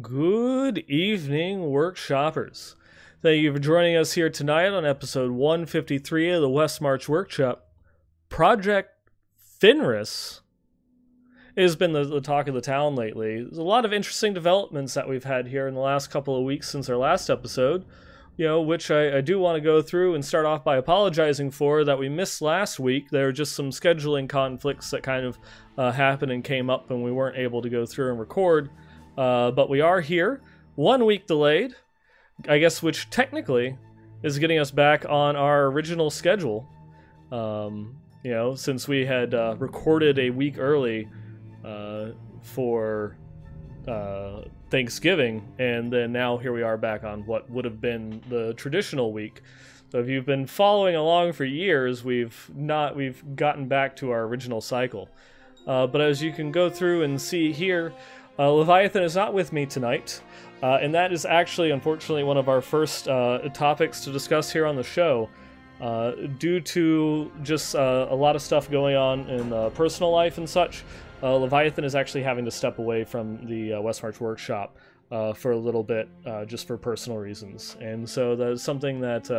Good evening, workshoppers. Thank you for joining us here tonight on episode 153 of the Westmarch Workshop. Project Fenris has been the, the talk of the town lately. There's a lot of interesting developments that we've had here in the last couple of weeks since our last episode, you know, which I, I do want to go through and start off by apologizing for that we missed last week. There were just some scheduling conflicts that kind of uh, happened and came up, and we weren't able to go through and record. Uh, but we are here, one week delayed, I guess, which technically is getting us back on our original schedule. Um, you know, since we had uh, recorded a week early uh, for uh, Thanksgiving, and then now here we are back on what would have been the traditional week. So if you've been following along for years, we've not we've gotten back to our original cycle. Uh, but as you can go through and see here, uh, Leviathan is not with me tonight, uh, and that is actually, unfortunately, one of our first uh, topics to discuss here on the show. Uh, due to just uh, a lot of stuff going on in personal life and such, Leviathan is actually having to step away from the Westmarch workshop for a little bit, just for personal reasons. And so that's something that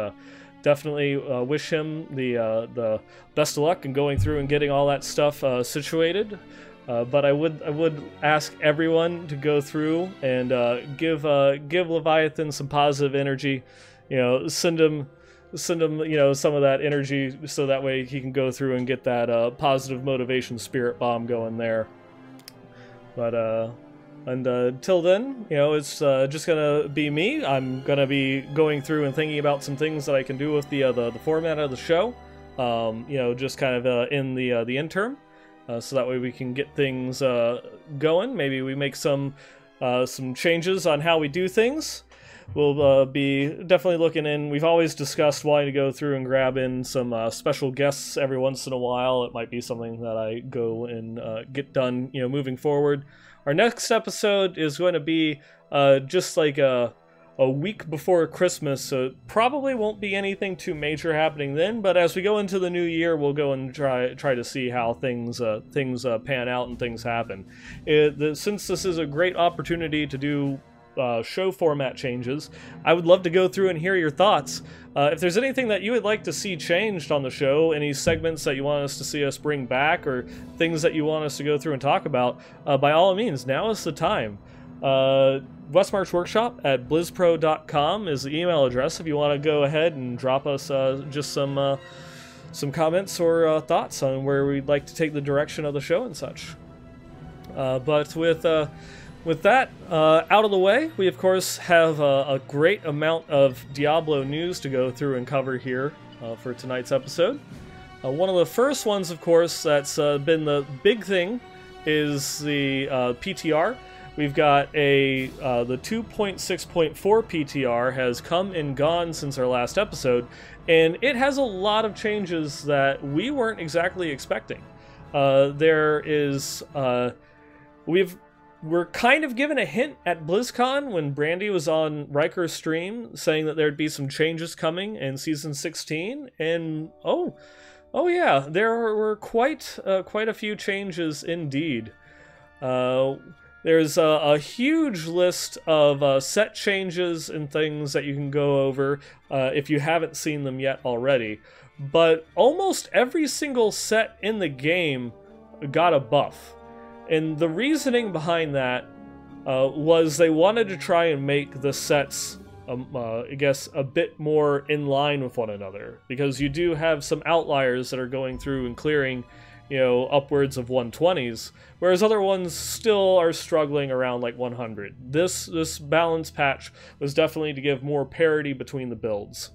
definitely uh, wish him the uh, the best of luck in going through and getting all that stuff uh, situated. Uh, but I would I would ask everyone to go through and uh, give uh, give Leviathan some positive energy. You know, send him send him you know some of that energy so that way he can go through and get that uh, positive motivation spirit bomb going there. But uh, and until then, you know, it's just gonna be me. I'm gonna be going through and thinking about some things that I can do with the the, the format of the show. Um, you know, just kind of in the the interim uh, so that way we can get things uh, going. Maybe we make some uh, some changes on how we do things. We'll uh, be definitely looking in. We've always discussed wanting to go through and grab in some uh, special guests every once in a while. It might be something that I go and uh, get done, you know, moving forward. Our next episode is going to be just like a a week before Christmas, so probably won't be anything too major happening then. But as we go into the new year, we'll go and try try to see how things uh, things uh, pan out and things happen. It, the, since this is a great opportunity to do uh, show format changes, I would love to go through and hear your thoughts. Uh, if there's anything that you would like to see changed on the show, any segments that you want us to see us bring back, or things that you want us to go through and talk about, uh, by all means, now is the time. Westmarch Workshop at blizzpro.com is the email address if you want to go ahead and drop us uh, just some uh, some comments or uh, thoughts on where we'd like to take the direction of the show and such. Uh, but with uh, with that uh, out of the way, we of course have a, a, great amount of Diablo news to go through and cover here for tonight's episode. one of the first ones, of course, that's been the big thing is the PTR. We've got a uh, the 2.6.4 PTR has come and gone since our last episode, and it has a lot of changes that we weren't exactly expecting. Uh, there is uh, we've we're kind of given a hint at BlizzCon when Brandy was on Rhykker's stream saying that there'd be some changes coming in season 16, and oh, oh yeah, there were quite uh, quite a few changes indeed. There's a, a huge list of uh, set changes and things that you can go over uh, if you haven't seen them yet already. But almost every single set in the game got a buff. And the reasoning behind that uh, was they wanted to try and make the sets, um, uh, I guess, a bit more in line with one another. Because you do have some outliers that are going through and clearing you know, upwards of 120s, whereas other ones still are struggling around like 100. This this balance patch was definitely to give more parity between the builds.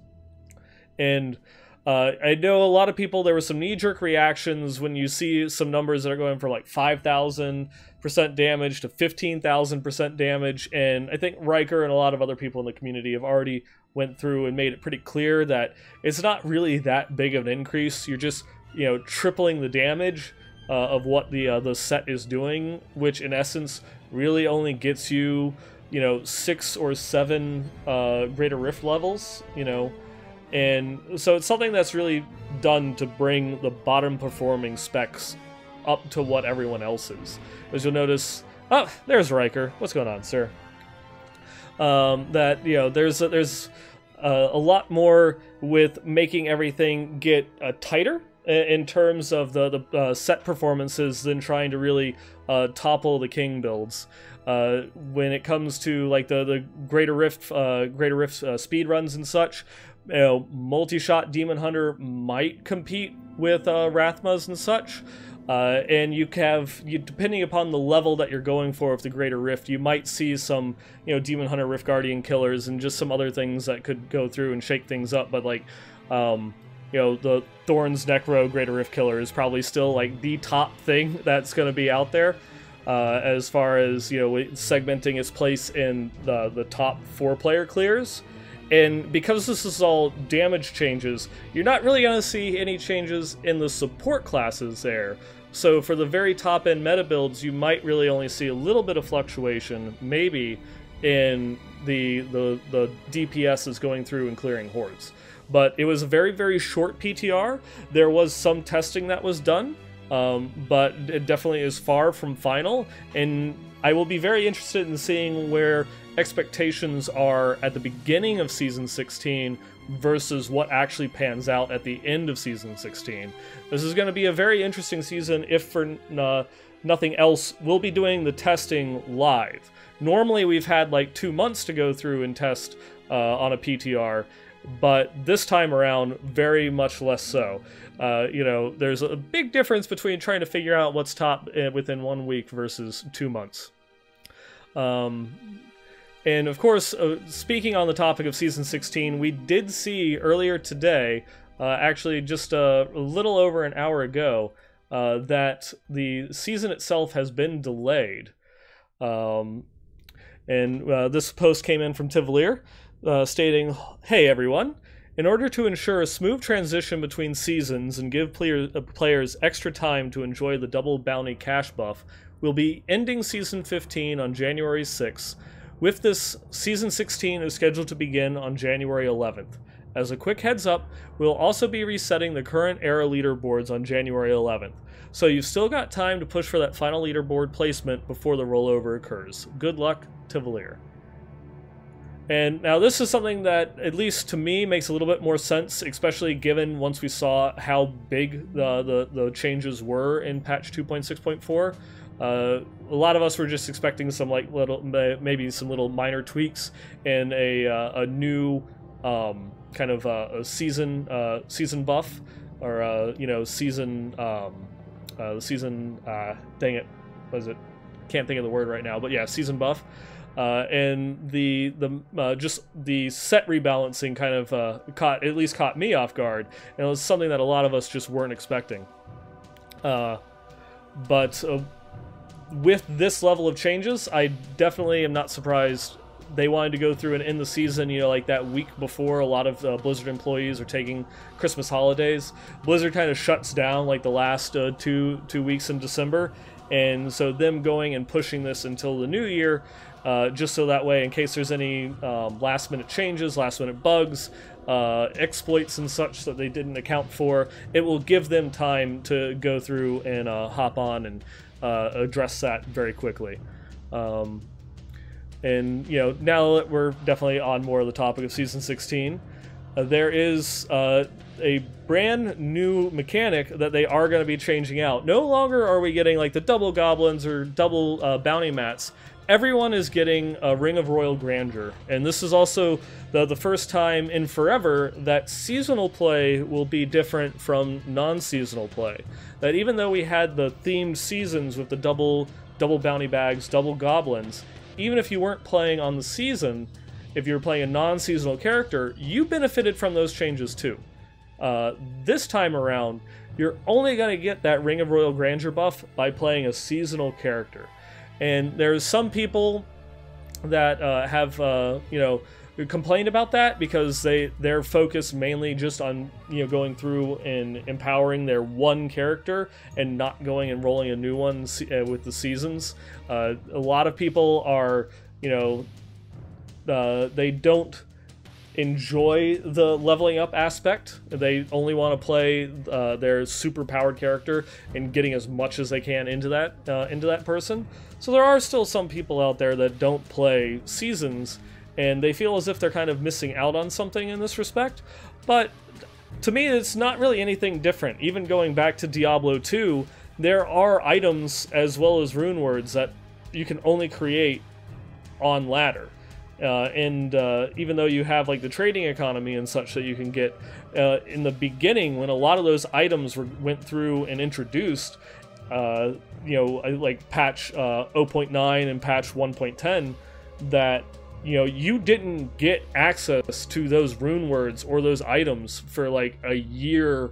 And uh, I know a lot of people, there were some knee jerk reactions when you see some numbers that are going from like 5,000% damage to 15,000% damage. And I think Rhykker and a lot of other people in the community have already went through and made it pretty clear that it's not really that big of an increase. You're just you know, tripling the damage uh, of what the uh, the set is doing, which in essence really only gets you, you know, six or seven uh, greater rift levels, you know, and so it's something that's really done to bring the bottom performing specs up to what everyone else is. As you'll notice, oh, there's Rhykker. What's going on, sir? Um, that you know, there's there's uh, a lot more with making everything get uh, tighter in terms of the the uh, set performances than trying to really uh, topple the king builds. Uh, when it comes to like the the greater rift uh, greater rift uh, speed runs and such, you know, multi-shot demon hunter might compete with uh, Rathma's and such. And you have, you, depending upon the level that you're going for with the Greater Rift, you might see some, you know, Demon Hunter Rift Guardian killers and just some other things that could go through and shake things up. But like, um, you know, the Thorns Necro Greater Rift Killer is probably still like the top thing that's going to be out there. Uh, as far as you know, segmenting its place in the the top four player clears, and because this is all damage changes, you're not really going to see any changes in the support classes there. So for the very top end meta builds, you might really only see a little bit of fluctuation, maybe in the the the DPS is going through and clearing hordes but it was a very, very short PTR. There was some testing that was done, um, but it definitely is far from final. And I will be very interested in seeing where expectations are at the beginning of season 16 versus what actually pans out at the end of season 16. This is going to be a very interesting season if for uh, nothing else, we'll be doing the testing live. Normally, we've had like two months to go through and test uh, on a PTR, but this time around, very much less so. Uh, you know, there's a big difference between trying to figure out what's top uh, within one week versus two months. Um, and of course, uh, speaking on the topic of season 16, we did see earlier today, uh, actually just a, little over an hour ago, uh, that the season itself has been delayed. Um, and uh, this post came in from Tiovalier uh, stating, Hey everyone, in order to ensure a smooth transition between seasons and give player, uh, players extra time to enjoy the double bounty cache buff, we'll be ending Season 15 on January 6th. With this, Season 16 is scheduled to begin on January 11th. As a quick heads up, we'll also be resetting the current era leaderboards on January 11th. So you've still got time to push for that final leaderboard placement before the rollover occurs. Good luck, Tiovalier. And now this is something that, at least to me, makes a little bit more sense, especially given once we saw how big the, the, the changes were in patch 2.6.4. Uh, a lot of us were just expecting some like little, maybe some little minor tweaks and a, uh, a new um, kind of uh, a season uh, season buff or uh, you know season um, uh, season dang it, was it? Can't think of the word right now, but yeah, season buff. Uh, and the the uh, just the set rebalancing kind of uh, caught at least caught me off guard, and it was something that a lot of us just weren't expecting. Uh, but uh, with this level of changes, I definitely am not surprised they wanted to go through and end the season, you know, like that week before a lot of uh, Blizzard employees are taking Christmas holidays. Blizzard kind of shuts down like the last uh, two two weeks in December, and so them going and pushing this until the new year uh, just so that way, in case there's any um, last minute changes, last minute bugs, uh, exploits, and such that they didn't account for, it will give them time to go through and uh, hop on and uh, address that very quickly. Um, and, you know, now that we're definitely on more of the topic of Season 16, uh, there is a brand new mechanic that they are going to be changing out. No longer are we getting like the double goblins or double uh, bounty mats everyone is getting a Ring of Royal Grandeur, and this is also the, the first time in forever that seasonal play will be different from non-seasonal play. That even though we had the themed seasons with the double double bounty bags, double goblins, even if you weren't playing on the season, if you were playing a non-seasonal character, you benefited from those changes too. Uh, this time around, you're only going to get that Ring of Royal Grandeur buff by playing a seasonal character. And there's some people that uh, have, uh, you know, complained about that because they they're focused mainly just on you know going through and empowering their one character and not going and rolling a new one uh, with the seasons. Uh, a lot of people are you know uh, they don't enjoy the leveling up aspect. They only want to play uh, their super powered character and getting as much as they can into that uh, into that person. So there are still some people out there that don't play seasons and they feel as if they're kind of missing out on something in this respect. But to me, it's not really anything different. Even going back to Diablo 2, there are items as well as rune words that you can only create on ladder. Uh, and uh, even though you have like the trading economy and such that you can get uh, in the beginning when a lot of those items were, went through and introduced uh, you know like patch uh, 0.9 and patch 1.10 that you know you didn't get access to those rune words or those items for like a year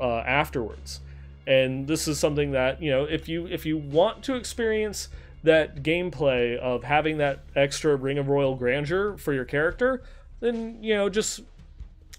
uh, afterwards. And this is something that you know if you if you want to experience that gameplay of having that extra ring of royal grandeur for your character then you know just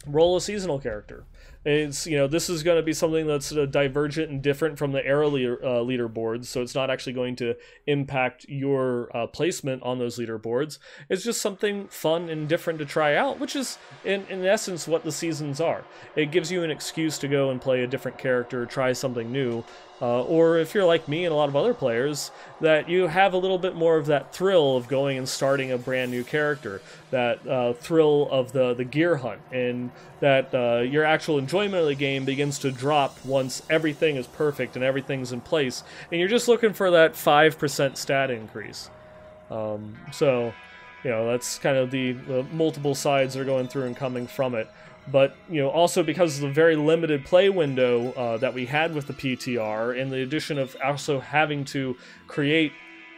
roll a seasonal character it's you know this is going to be something that's uh, divergent and different from the era leader, uh, leaderboards, so it's not actually going to impact your uh, placement on those leaderboards. It's just something fun and different to try out, which is in in essence what the seasons are. It gives you an excuse to go and play a different character, try something new, uh, or if you're like me and a lot of other players, that you have a little bit more of that thrill of going and starting a brand new character, that uh, thrill of the, the gear hunt, and that uh, your actual enjoyment of the game begins to drop once everything is perfect and everything's in place, and you're just looking for that 5% stat increase. Um, so, you know, that's kind of the, the multiple sides that are going through and coming from it but you know also because of the very limited play window uh, that we had with the PTR, and the addition of also having to create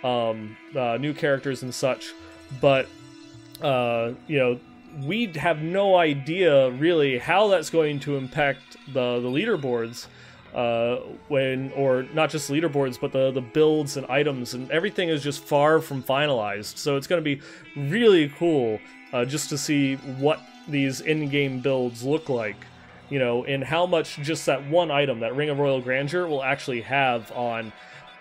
um, uh, new characters and such, but uh, you know we have no idea really how that's going to impact the the leaderboards uh, when or not just leaderboards but the the builds and items and everything is just far from finalized. So it's going to be really cool uh, just to see what these in-game builds look like you know and how much just that one item that ring of royal grandeur will actually have on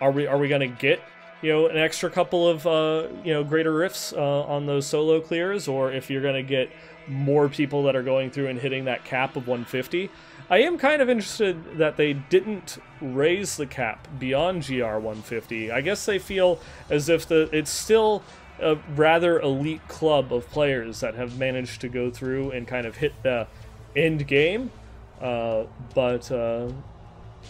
are we are we going to get you know an extra couple of uh, you know greater rifts uh, on those solo clears? Or if you're going to get more people that are going through and hitting that cap of 150 i am kind of interested that they didn't raise the cap beyond gr 150 i guess they feel as if the it's still a rather elite club of players that have managed to go through and kind of hit the end game. Uh, but uh,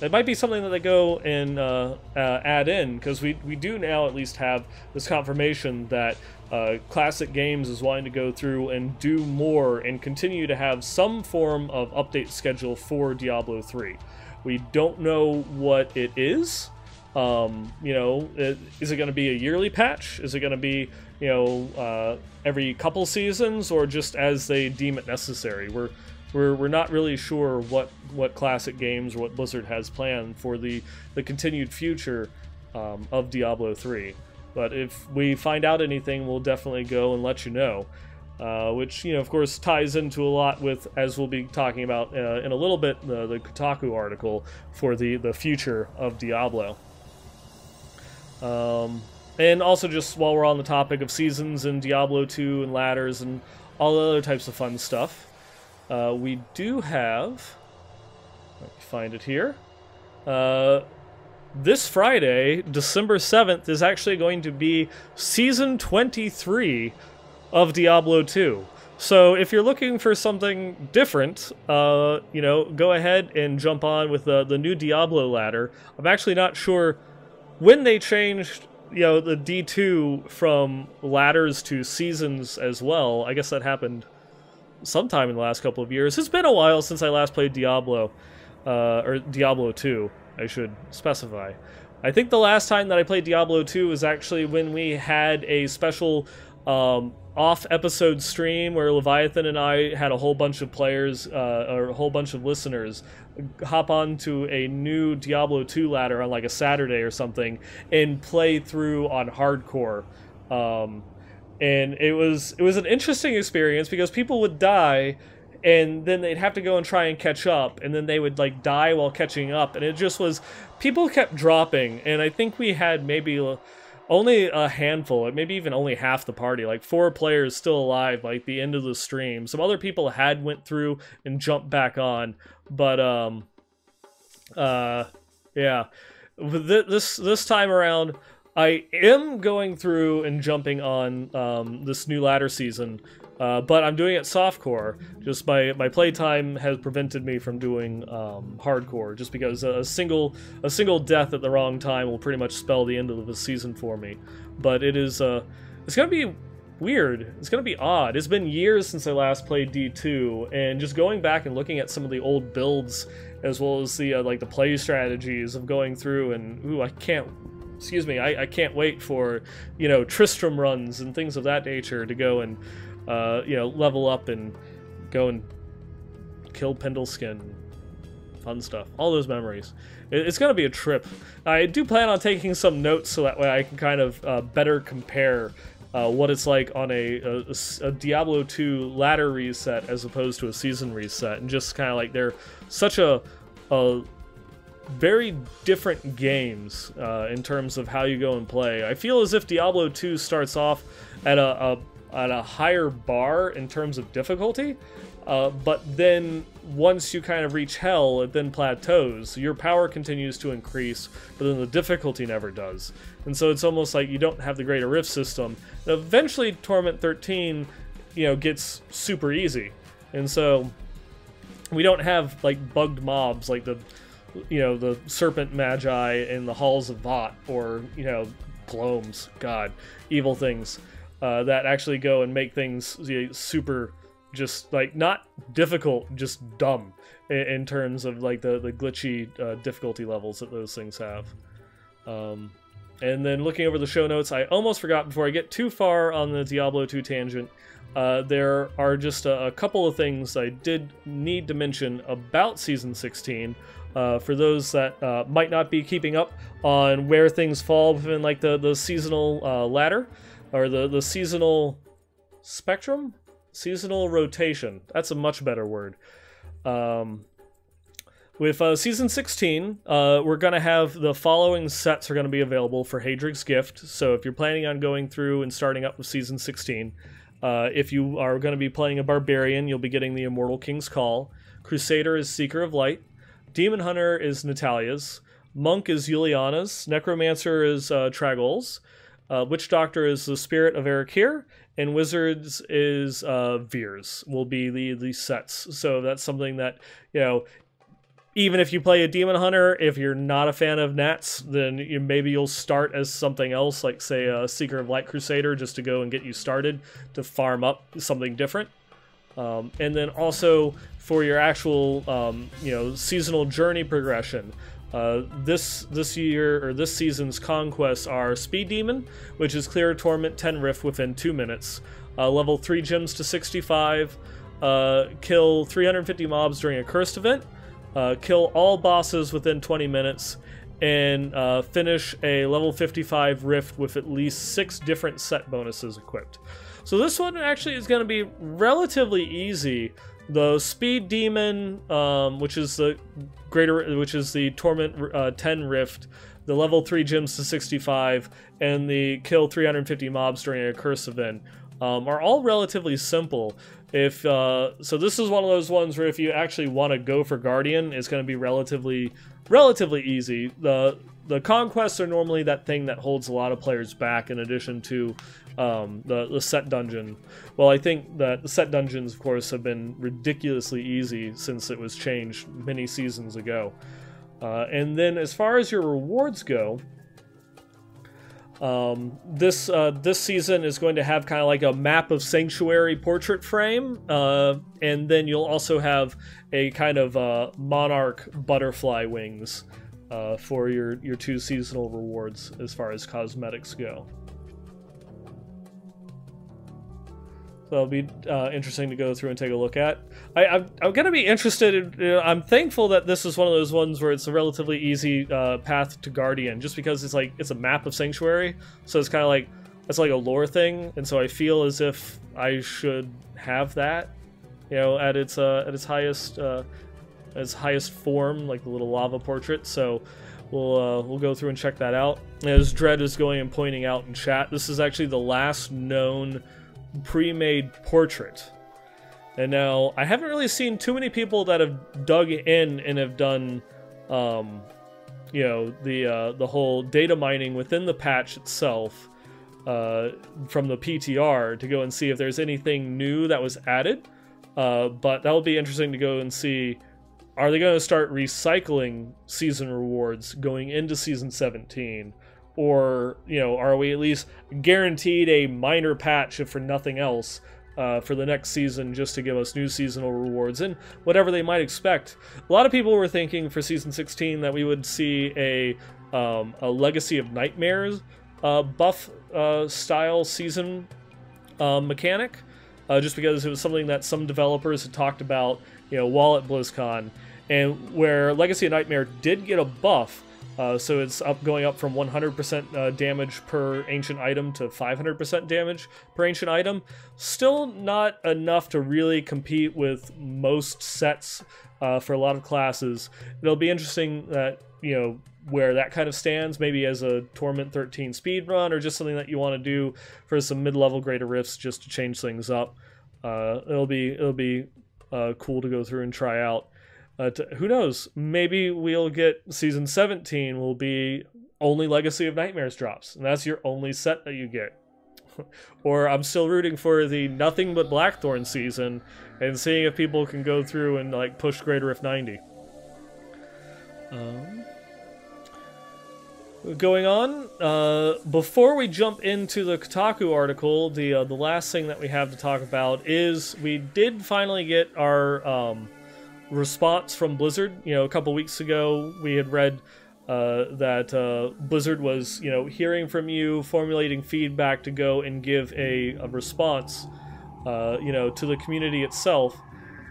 it might be something that they go and uh, uh add in because we, we do now at least have this confirmation that uh, Classic Games is wanting to go through and do more and continue to have some form of update schedule for Diablo 3. We don't know what it is. Um, you know, is it going to be a yearly patch? Is it going to be, you know, uh, every couple seasons, or just as they deem it necessary? We're we're, we're not really sure what what classic games or what Blizzard has planned for the the continued future um, of Diablo 3. But if we find out anything, we'll definitely go and let you know. Uh, which you know, of course, ties into a lot with as we'll be talking about uh, in a little bit the, the Kotaku article for the the future of Diablo. Um, and also, just while we're on the topic of seasons and Diablo 2 and ladders and all the other types of fun stuff, uh, we do have. Let me find it here. Uh, this Friday, December 7th, is actually going to be season 23 of Diablo 2. So if you're looking for something different, uh, you know, go ahead and jump on with the, the new Diablo ladder. I'm actually not sure when they changed you know the D2 from ladders to seasons as well. I guess that happened sometime in the last couple of years. It's been a while since I last played Diablo uh, or Diablo 2, I should specify. I think the last time that I played Diablo 2 was actually when we had a special um, off episode stream where Leviathan and I had a whole bunch of players uh, or a whole bunch of listeners hop onto a new Diablo 2 ladder on like a Saturday or something and play through on hardcore. Um, and it was it was an interesting experience because people would die and then they'd have to go and try and catch up and then they would like die while catching up and it just was people kept dropping and I think we had maybe only a handful, maybe even only half the party, like four players still alive, like the end of the stream. Some other people had went through and jumped back on, but um, uh, yeah, this this time around, I am going through and jumping on um, this new ladder season, uh, but I'm doing it softcore. Just my my playtime has prevented me from doing um, hardcore, just because a single a single death at the wrong time will pretty much spell the end of the season for me. But it is uh, it's gonna be weird. It's gonna be odd. It's been years since I last played D2, and just going back and looking at some of the old builds, as well as the uh, like the play strategies of going through and ooh, I can't excuse me, I, I can't wait for, you know, Tristram runs and things of that nature to go and, uh, you know, level up and go and kill Pindleskin. Fun stuff. All those memories. It's going to be a trip. I do plan on taking some notes so that way I can kind of uh, better compare uh, what it's like on a, a, a, Diablo 2 ladder reset as opposed to a season reset, and just kind of like they're such a, a very different games uh, in terms of how you go and play. I feel as if Diablo 2 starts off at a, a at a higher bar in terms of difficulty, uh, but then once you kind of reach hell, it then plateaus. Your power continues to increase, but then the difficulty never does. And so it's almost like you don't have the greater rift system. And eventually, Torment 13, you know, gets super easy, and so we don't have like bugged mobs like the you know, the Serpent Magi in the Halls of Vot, or, you know, Gloams, God, evil things uh, that actually go and make things you know, super, just like not difficult, just dumb in, in terms of like the, the glitchy uh, difficulty levels that those things have. Um, and then looking over the show notes, I almost forgot before I get too far on the Diablo 2 tangent. Uh, there are just a, a, couple of things I did need to mention about Season 16. Uh, for those that uh, might not be keeping up on where things fall within like the, the seasonal uh, ladder, or the, the seasonal spectrum? Seasonal rotation. That's a much better word. Um, with uh, season 16, uh, we're going to have the following sets are going to be available for Haedrig's Gift. So if you're planning on going through and starting up with season 16, uh, if you are going to be playing a Barbarian, you'll be getting the Immortal King's Call. Crusader is Seeker of Light. Demon Hunter is Natalia's. Monk is Uliana's. Necromancer is uh, Trag'Oul's. Uh, Witch Doctor is the Spirit of Arachyr. And Wizards is uh, Vyr's, will be the, the sets. So that's something that, you know, even if you play a demon hunter, if you're not a fan of Nats, then you, maybe you'll start as something else, like say a Seeker of Light Crusader, just to go and get you started to farm up something different. Um, and then also for your actual, um, you know, seasonal journey progression. Uh, this this year or this season's conquests are Speed Demon, which is clear Torment 10 Rift within two minutes. Uh, level 3 gems to 65. Uh, kill 350 mobs during a cursed event uh, kill all bosses within 20 minutes, and uh, finish a level 55 rift with at least six different set bonuses equipped. So this one actually is going to be relatively easy. The speed demon, um, which is the greater, which is the torment uh, 10 rift, the level 3 gems to 65, and the kill 350 mobs during a curse event, um, are all relatively simple. If uh, so, this is one of those ones where if you actually want to go for Guardian, it's going to be relatively relatively easy. The the conquests are normally that thing that holds a lot of players back. In addition to um, the the set dungeon, well, I think that the set dungeons, of course, have been ridiculously easy since it was changed many seasons ago. Uh, and then as far as your rewards go, um, this uh, this season is going to have kind of like a map of sanctuary portrait frame, uh, and then you'll also have a kind of uh, monarch butterfly wings uh, for your your two seasonal rewards as far as cosmetics go. So it'll be uh, interesting to go through and take a look at. I, am going to be interested. In, you know, I'm thankful that this is one of those ones where it's a relatively easy uh, path to Guardian, just because it's like it's a map of Sanctuary, so it's kind of like it's like a lore thing, and so I feel as if I should have that, you know, at its uh, at its highest uh, its highest form, like the little lava portrait. So we'll uh, we'll go through and check that out. As Dread is going and pointing out in chat, this is actually the last known pre-made portrait. And now I haven't really seen too many people that have dug in and have done um, you know the uh, the whole data mining within the patch itself uh, from the PTR to go and see if there's anything new that was added. Uh, but that will be interesting to go and see. Are they going to start recycling season rewards going into season 17? Or, you know, are we at least guaranteed a minor patch, if for nothing else, uh, for the next season just to give us new seasonal rewards and whatever they might expect. A lot of people were thinking for season 16 that we would see a um, a Legacy of Nightmares uh, buff uh, style season uh, mechanic, uh, just because it was something that some developers had talked about, you know, while at BlizzCon, and where Legacy of Nightmare did get a buff uh, so it's up going up from 100% uh, damage per ancient item to 500% damage per ancient item. Still not enough to really compete with most sets uh, for a lot of classes. It'll be interesting that, you know, where that kind of stands, maybe as a Torment 13 speed run or just something that you want to do for some mid-level greater rifts just to change things up. Uh, it'll be it'll be uh, cool to go through and try out. Uh, to, who knows? Maybe we'll get season 17 will be only Legacy of Nightmares drops, and that's your only set that you get. or I'm still rooting for the Nothing But Blackthorn season and seeing if people can go through and like push Greater Rift 90. Um, going on, uh, before we jump into the Kotaku article, the uh, the last thing that we have to talk about is we did finally get our um, response from Blizzard. You know, a couple weeks ago, we had read uh, that uh, Blizzard was, you know, hearing from you, formulating feedback to go and give a, a response, uh, you know, to the community itself.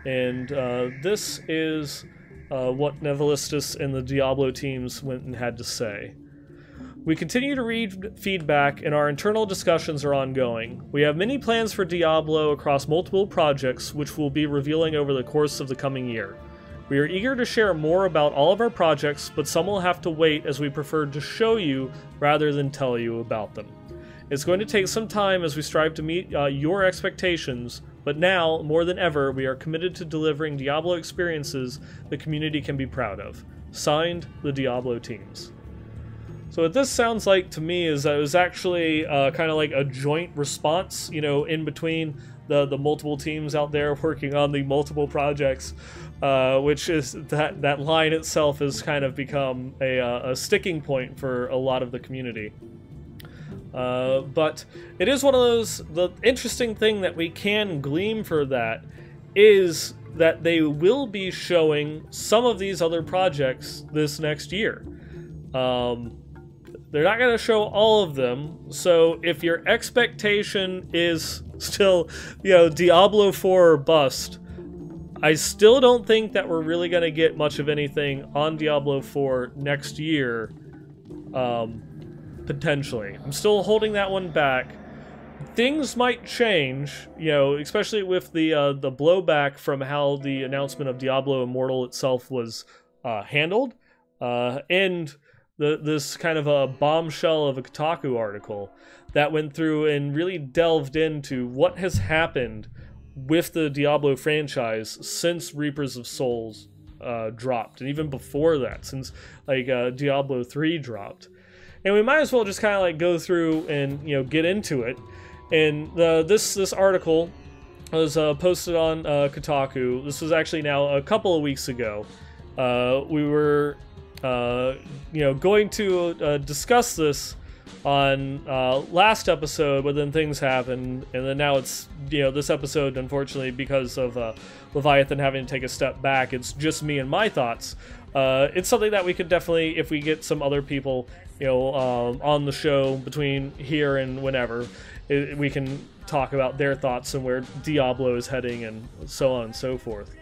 And uh, this is uh, what Nevalistis and the Diablo teams went and had to say. We continue to read feedback, and our internal discussions are ongoing. We have many plans for Diablo across multiple projects, which we'll be revealing over the course of the coming year. We are eager to share more about all of our projects, but some will have to wait as we prefer to show you rather than tell you about them. It's going to take some time as we strive to meet uh, your expectations, but now, more than ever, we are committed to delivering Diablo experiences the community can be proud of. Signed, the Diablo teams. So what this sounds like to me is that it was actually uh, kind of like a joint response, you know, in between the the multiple teams out there working on the multiple projects, uh, which is that that line itself has kind of become a, uh, a sticking point for a lot of the community. Uh, but it is one of those. The interesting thing that we can glean for that is that they will be showing some of these other projects this next year. Um, they're not going to show all of them. So if your expectation is still, you know, Diablo 4 or bust, I still don't think that we're really going to get much of anything on Diablo 4 next year. Um, potentially. I'm still holding that one back. Things might change, you know, especially with the uh, the blowback from how the announcement of Diablo Immortal itself was uh, handled, uh, and the, this kind of a bombshell of a Kotaku article that went through and really delved into what has happened with the Diablo franchise since Reapers of Souls uh, dropped, and even before that, since like uh, Diablo 3 dropped. And we might as well just kind of like go through and you know get into it. And the, this this article was uh, posted on uh, Kotaku. This was actually now a couple of weeks ago. Uh, we were uh, you know, going to uh, discuss this on uh, last episode, but then things happened, and then now it's you know this episode, unfortunately, because of uh, Leviathan having to take a step back, it's just me and my thoughts. Uh, it's something that we could definitely, if we get some other people, you know, um, on the show between here and whenever, it, we can talk about their thoughts and where Diablo is heading and so on and so forth.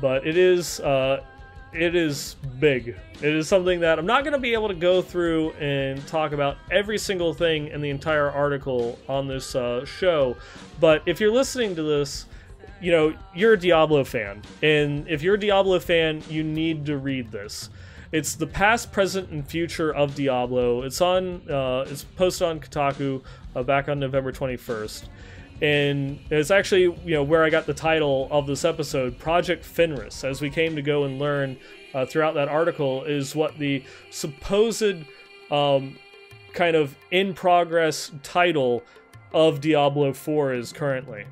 But it is uh, it is big. It is something that I'm not going to be able to go through and talk about every single thing in the entire article on this uh, show. But if you're listening to this, you know, you're a Diablo fan. And if you're a Diablo fan, you need to read this. It's the past, present, and future of Diablo. It's on, uh, it's posted on Kotaku uh, back on November 21st. And it's actually you know where I got the title of this episode, Project Fenris. As we came to go and learn uh, throughout that article, is what the supposed um, kind of in progress title of Diablo 4 is currently.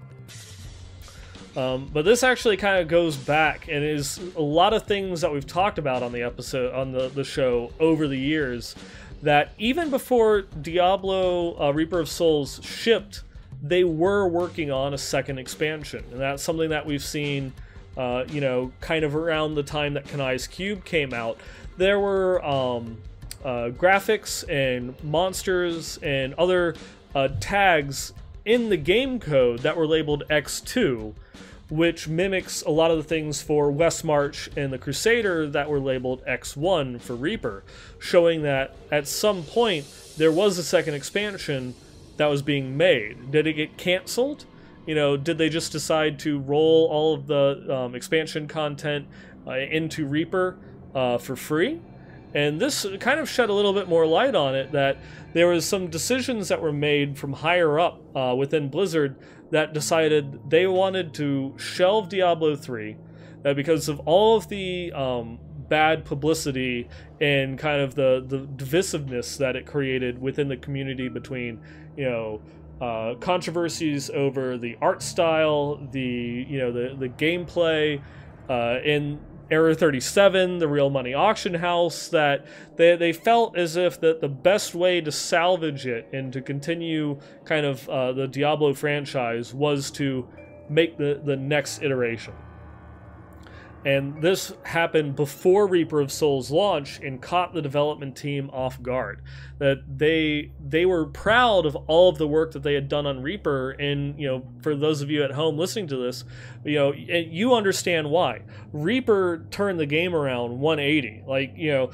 Um, but this actually kind of goes back and is a lot of things that we've talked about on the episode on the, the show over the years that even before Diablo uh, Reaper of Souls shipped, they were working on a second expansion, and that's something that we've seen, uh, you know, kind of around the time that Kanai's Cube came out. There were um, uh, graphics and monsters and other uh, tags in the game code that were labeled X2 which mimics a lot of the things for Westmarch and the Crusader that were labeled X1 for Reaper, showing that at some point there was a second expansion that was being made. Did it get canceled? You know, did they just decide to roll all of the um, expansion content uh, into Reaper uh, for free? And this kind of shed a little bit more light on it that there was some decisions that were made from higher up uh, within Blizzard that decided they wanted to shelve Diablo 3 uh, because of all of the um, bad publicity and kind of the, the divisiveness that it created within the community between, you know, uh, controversies over the art style, the you know the the gameplay, uh, and Error 37, the real money auction house, that they, they felt as if that the best way to salvage it and to continue kind of uh, the Diablo franchise was to make the, the next iteration. And this happened before Reaper of Souls launch and caught the development team off guard. That they they were proud of all of the work that they had done on Reaper, and you know, for those of you at home listening to this, you know, you understand why Reaper turned the game around 180. Like you know,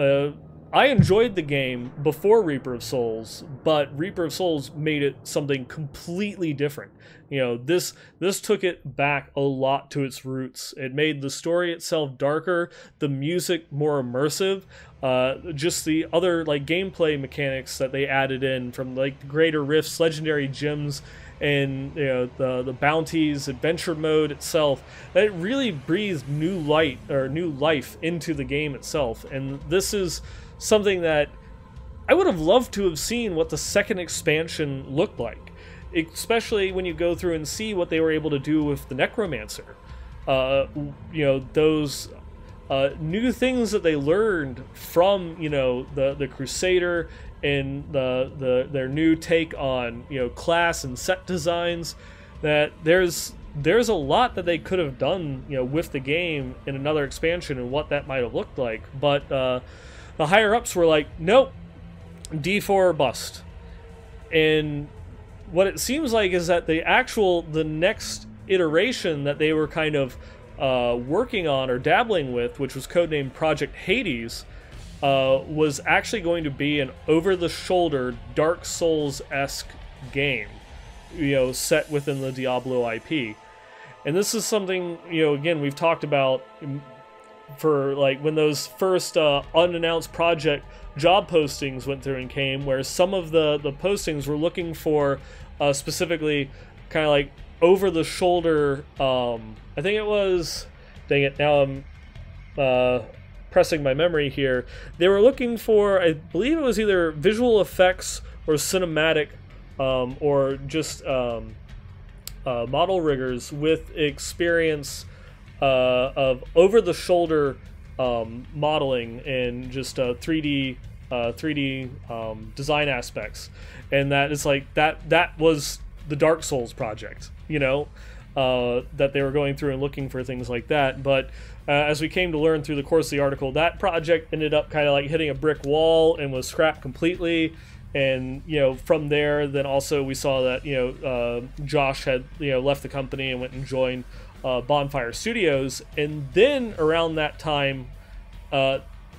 uh, I enjoyed the game before Reaper of Souls, but Reaper of Souls made it something completely different. You know, this this took it back a lot to its roots. It made the story itself darker, the music more immersive, uh, just the other like gameplay mechanics that they added in from like greater rifts, legendary gems, and you know the the bounties, adventure mode itself. That really breathed new light or new life into the game itself. And this is something that I would have loved to have seen what the second expansion looked like, especially when you go through and see what they were able to do with the Necromancer. Uh, you know, those uh, new things that they learned from you know the the Crusader and the the their new take on you know class and set designs. That there's there's a lot that they could have done you know with the game in another expansion and what that might have looked like, but. Uh, the higher ups were like, nope, D4 bust. And what it seems like is that the actual, the next iteration that they were kind of uh, working on or dabbling with, which was codenamed Project Hades, uh, was actually going to be an over the shoulder Dark Souls esque game, you know, set within the Diablo IP. And this is something, you know, again, we've talked about for like when those first uh, unannounced project job postings went through and came, where some of the the postings were looking for uh, specifically kind of like over the shoulder. Um, I think it was. Dang it! Now I'm uh, pressing my memory here. They were looking for, I believe it was either visual effects or cinematic, um, or just um, uh, model riggers with experience uh, of over the shoulder um, modeling and just uh, 3D uh, 3D um, design aspects, and that is like that that was the Dark Souls project, you know, uh, that they were going through and looking for things like that. But uh, as we came to learn through the course of the article, that project ended up kind of like hitting a brick wall and was scrapped completely. And you know, from there, then also we saw that you know uh, Josh had you know left the company and went and joined uh, Bonfire Studios, and then around that time, uh,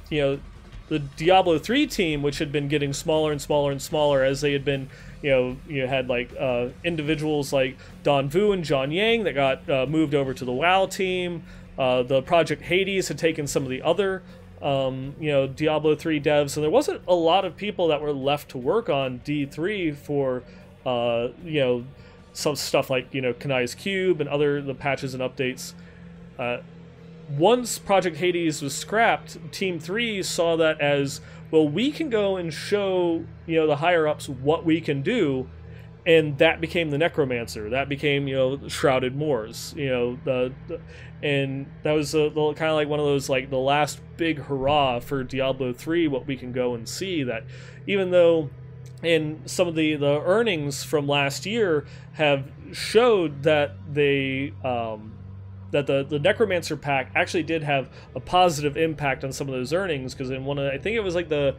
you know, the Diablo 3 team, which had been getting smaller and smaller and smaller as they had been, you know, you had like uh, individuals like Don Vu and John Yang that got uh, moved over to the WoW team. Uh, the Project Hades had taken some of the other, um, you know, Diablo 3 devs, and there wasn't a lot of people that were left to work on D3 for, uh, you know, some stuff like you know Kanai's Cube and other the patches and updates. Uh, once Project Hades was scrapped, Team Three saw that as well. We can go and show you know the higher ups what we can do, and that became the Necromancer. That became you know Shrouded Moors. You know the, the and that was a, kind of like one of those like the last big hurrah for Diablo Three. What we can go and see that even though and some of the the earnings from last year have showed that they um, that the the necromancer pack actually did have a positive impact on some of those earnings because in one of I think it was like the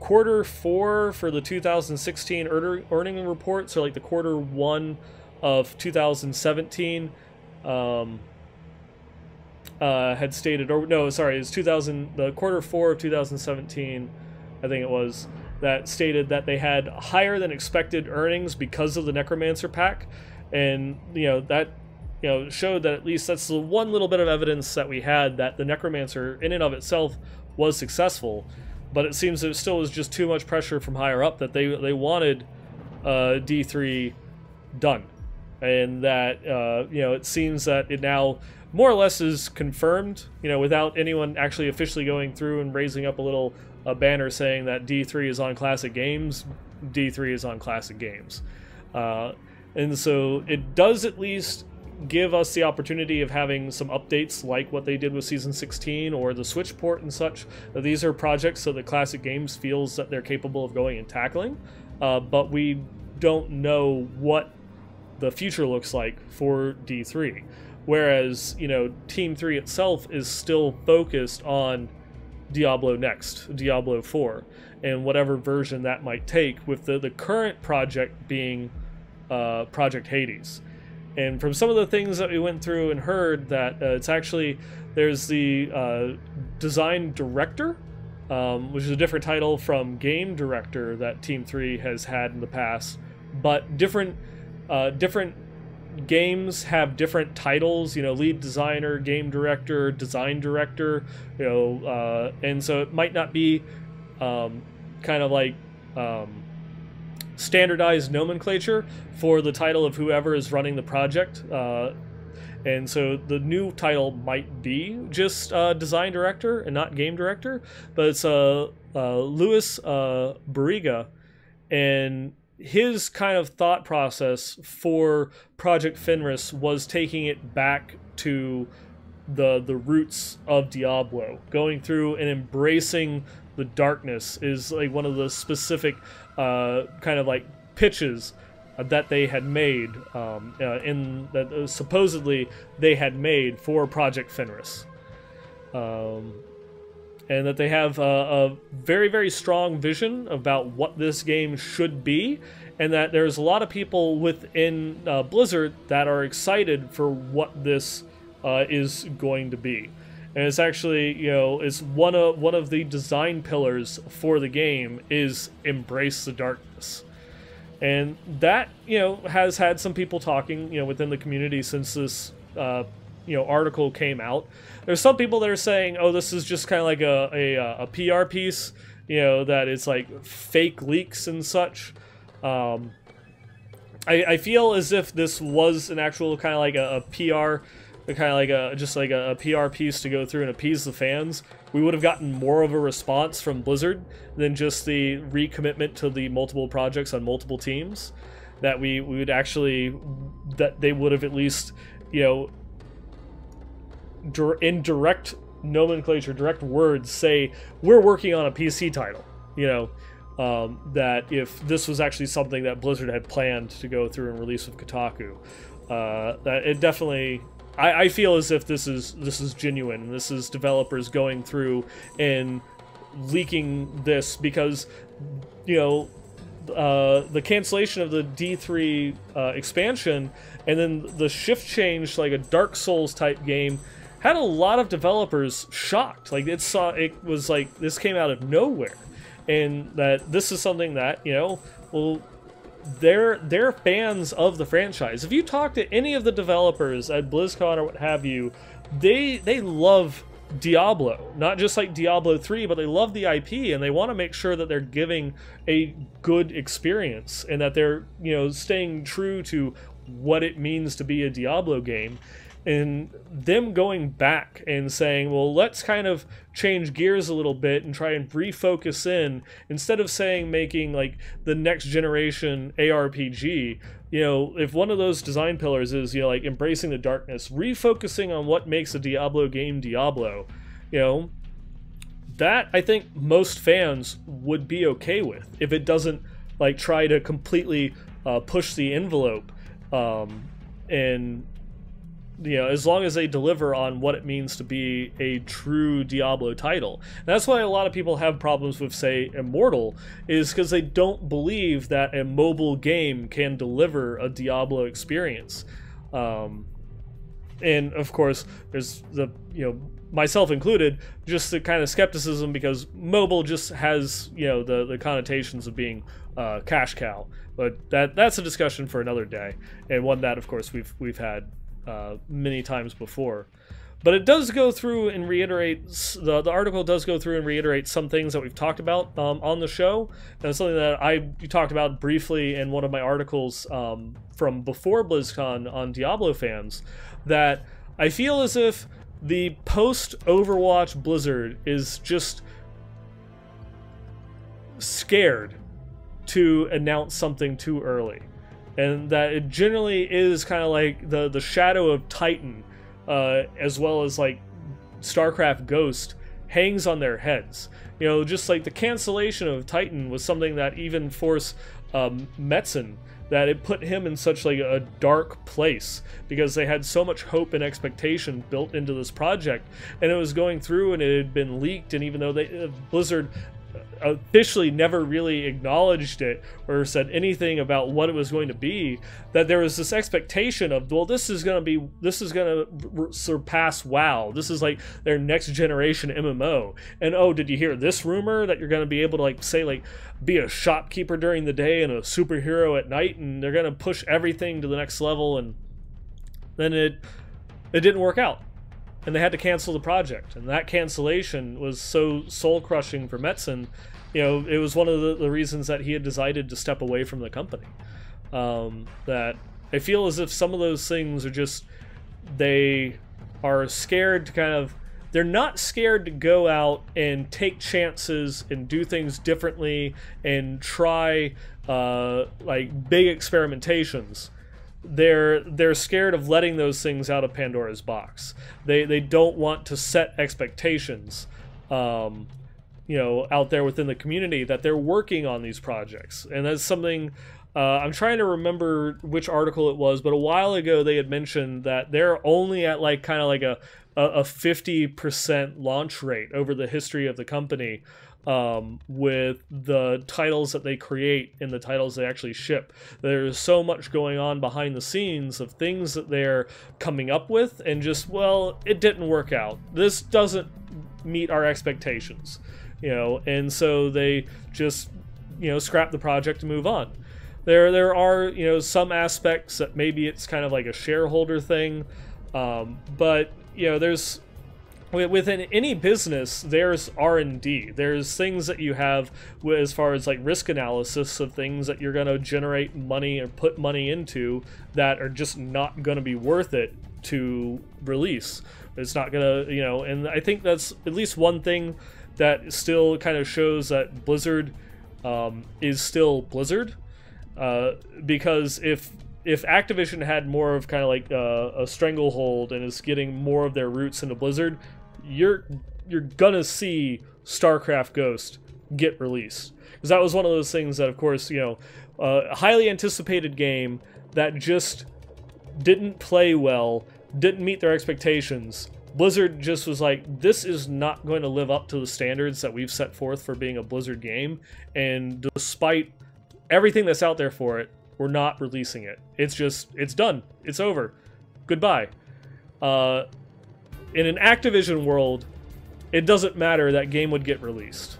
quarter four for the 2016 earning report so like the quarter one of 2017 um, uh, had stated or no sorry it's 2000 the quarter four of 2017 I think it was that stated that they had higher than expected earnings because of the Necromancer pack, and you know that you know showed that at least that's the one little bit of evidence that we had that the Necromancer in and of itself was successful, but it seems it still was just too much pressure from higher up that they they wanted uh, D3 done, and that uh, you know it seems that it now more or less is confirmed, you know, without anyone actually officially going through and raising up a little a banner saying that D3 is on Classic Games, D3 is on Classic Games. Uh, and so it does at least give us the opportunity of having some updates like what they did with Season 16 or the Switch port and such. These are projects that the Classic Games feels that they're capable of going and tackling, uh, but we don't know what the future looks like for D3. Whereas, you know, Team 3 itself is still focused on Diablo next, Diablo 4, and whatever version that might take, with the, the current project being uh, Project Hades. And from some of the things that we went through and heard, that uh, it's actually there's the uh, design director, um, which is a different title from game director that Team Three has had in the past, but different uh, different games have different titles, you know, lead designer, game director, design director, you know, uh, and so it might not be um, kind of like um, standardized nomenclature for the title of whoever is running the project. Uh, and so the new title might be just uh, design director and not game director, but it's uh, uh, Luis uh, Barriga, and his kind of thought process for Project Fenris was taking it back to the the roots of Diablo, going through and embracing the darkness is like one of the specific uh, kind of like pitches that they had made um, uh, in that uh, supposedly they had made for Project Fenris. Um, and that they have a, a, very, very strong vision about what this game should be, and that there's a lot of people within uh, Blizzard that are excited for what this uh, is going to be. And it's actually, you know, it's one of one of the design pillars for the game is embrace the darkness. And that, you know, has had some people talking, you know, within the community since this uh, you know article came out. There's some people that are saying, "Oh, this is just kind of like a, a a PR piece," you know, that it's like fake leaks and such. Um, I, I feel as if this was an actual kind of like a, a PR, kind of like a just like a, a, PR piece to go through and appease the fans. We would have gotten more of a response from Blizzard than just the recommitment to the multiple projects on multiple teams. That we, we would actually that they would have at least you know in direct nomenclature, direct words, say we're working on a PC title. You know, um, that if this was actually something that Blizzard had planned to go through and release with Kotaku, uh, that it definitely. I, I feel as if this is this is genuine. This is developers going through and leaking this because you know uh, the cancellation of the D3 uh, expansion and then the shift change like a Dark Souls type game had a lot of developers shocked. Like it saw it was like this came out of nowhere, and that this is something that you know well they're they're fans of the franchise. If you talk to any of the developers at BlizzCon or what have you, they they love Diablo, not just like Diablo 3, but they love the IP and they want to make sure that they're giving a good experience and that they're, you know, staying true to what it means to be a Diablo game and them going back and saying, well, let's kind of change gears a little bit and try and refocus in instead of saying making like the next generation ARPG. You know, if one of those design pillars is, you know, like embracing the darkness, refocusing on what makes a Diablo game Diablo, you know, that I think most fans would be okay with if it doesn't like try to completely uh, push the envelope um, and you know, as long as they deliver on what it means to be a true Diablo title. And that's why a lot of people have problems with, say, Immortal, is because they don't believe that a mobile game can deliver a Diablo experience. Um, and of course, there's the, you know, myself included, just the kind of skepticism because mobile just has, you know, the, the connotations of being uh, cash cow. But that that's a discussion for another day, and one that, of course, we've we've had uh, many times before. But it does go through and reiterate, the, the article does go through and reiterate some things that we've talked about um, on the show. And something that I talked about briefly in one of my articles um, from before BlizzCon on Diablo fans, that I feel as if the post Overwatch Blizzard is just scared to announce something too early and that it generally is kind of like the the shadow of Titan, uh, as well as like StarCraft Ghost hangs on their heads. You know, just like the cancellation of Titan was something that even forced um, Metzen that it put him in such like a dark place because they had so much hope and expectation built into this project and it was going through and it had been leaked and even though they uh, Blizzard officially never really acknowledged it or said anything about what it was going to be that there was this expectation of well this is going to be this is going to surpass wow. This is like their next generation mmo and oh did you hear this rumor that you're going to be able to like say like be a shopkeeper during the day and a superhero at night and they're going to push everything to the next level and then it it didn't work out and they had to cancel the project. And that cancellation was so soul crushing for Metzen. You know, it was one of the, the, reasons that he had decided to step away from the company. Um, that I feel as if some of those things are just they are scared to kind of they're not scared to go out and take chances and do things differently and try uh, like big experimentations they're they're scared of letting those things out of Pandora's box. They they don't want to set expectations, um, you know, out there within the community that they're working on these projects, and that's something. Uh, I'm trying to remember which article it was, but a while ago they had mentioned that they're only at like kind of like a a 50% launch rate over the history of the company um, with the titles that they create and the titles they actually ship. There's so much going on behind the scenes of things that they're coming up with, and just, well, it didn't work out. This doesn't meet our expectations, you know, and so they just, you know, scrap the project and move on. There, there are, you know, some aspects that maybe it's kind of like a shareholder thing, um, but you know, there's within any business there's r&d there's things that you have as far as like risk analysis of things that you're going to generate money or put money into that are just not going to be worth it to release. It's not going to you know and i think that's at least one thing that still kind of shows that blizzard um, is still blizzard uh, because if if Activision had more of kind of like uh, a stranglehold and is getting more of their roots into Blizzard, you're you're gonna see StarCraft Ghost get released because that was one of those things that, of course, you know, uh, a highly anticipated game that just didn't play well, didn't meet their expectations. Blizzard just was like, this is not going to live up to the standards that we've set forth for being a Blizzard game, and despite everything that's out there for it, we're not releasing it. It's just, it's done. It's over. Goodbye. Uh, in an Activision world, it doesn't matter that game would get released.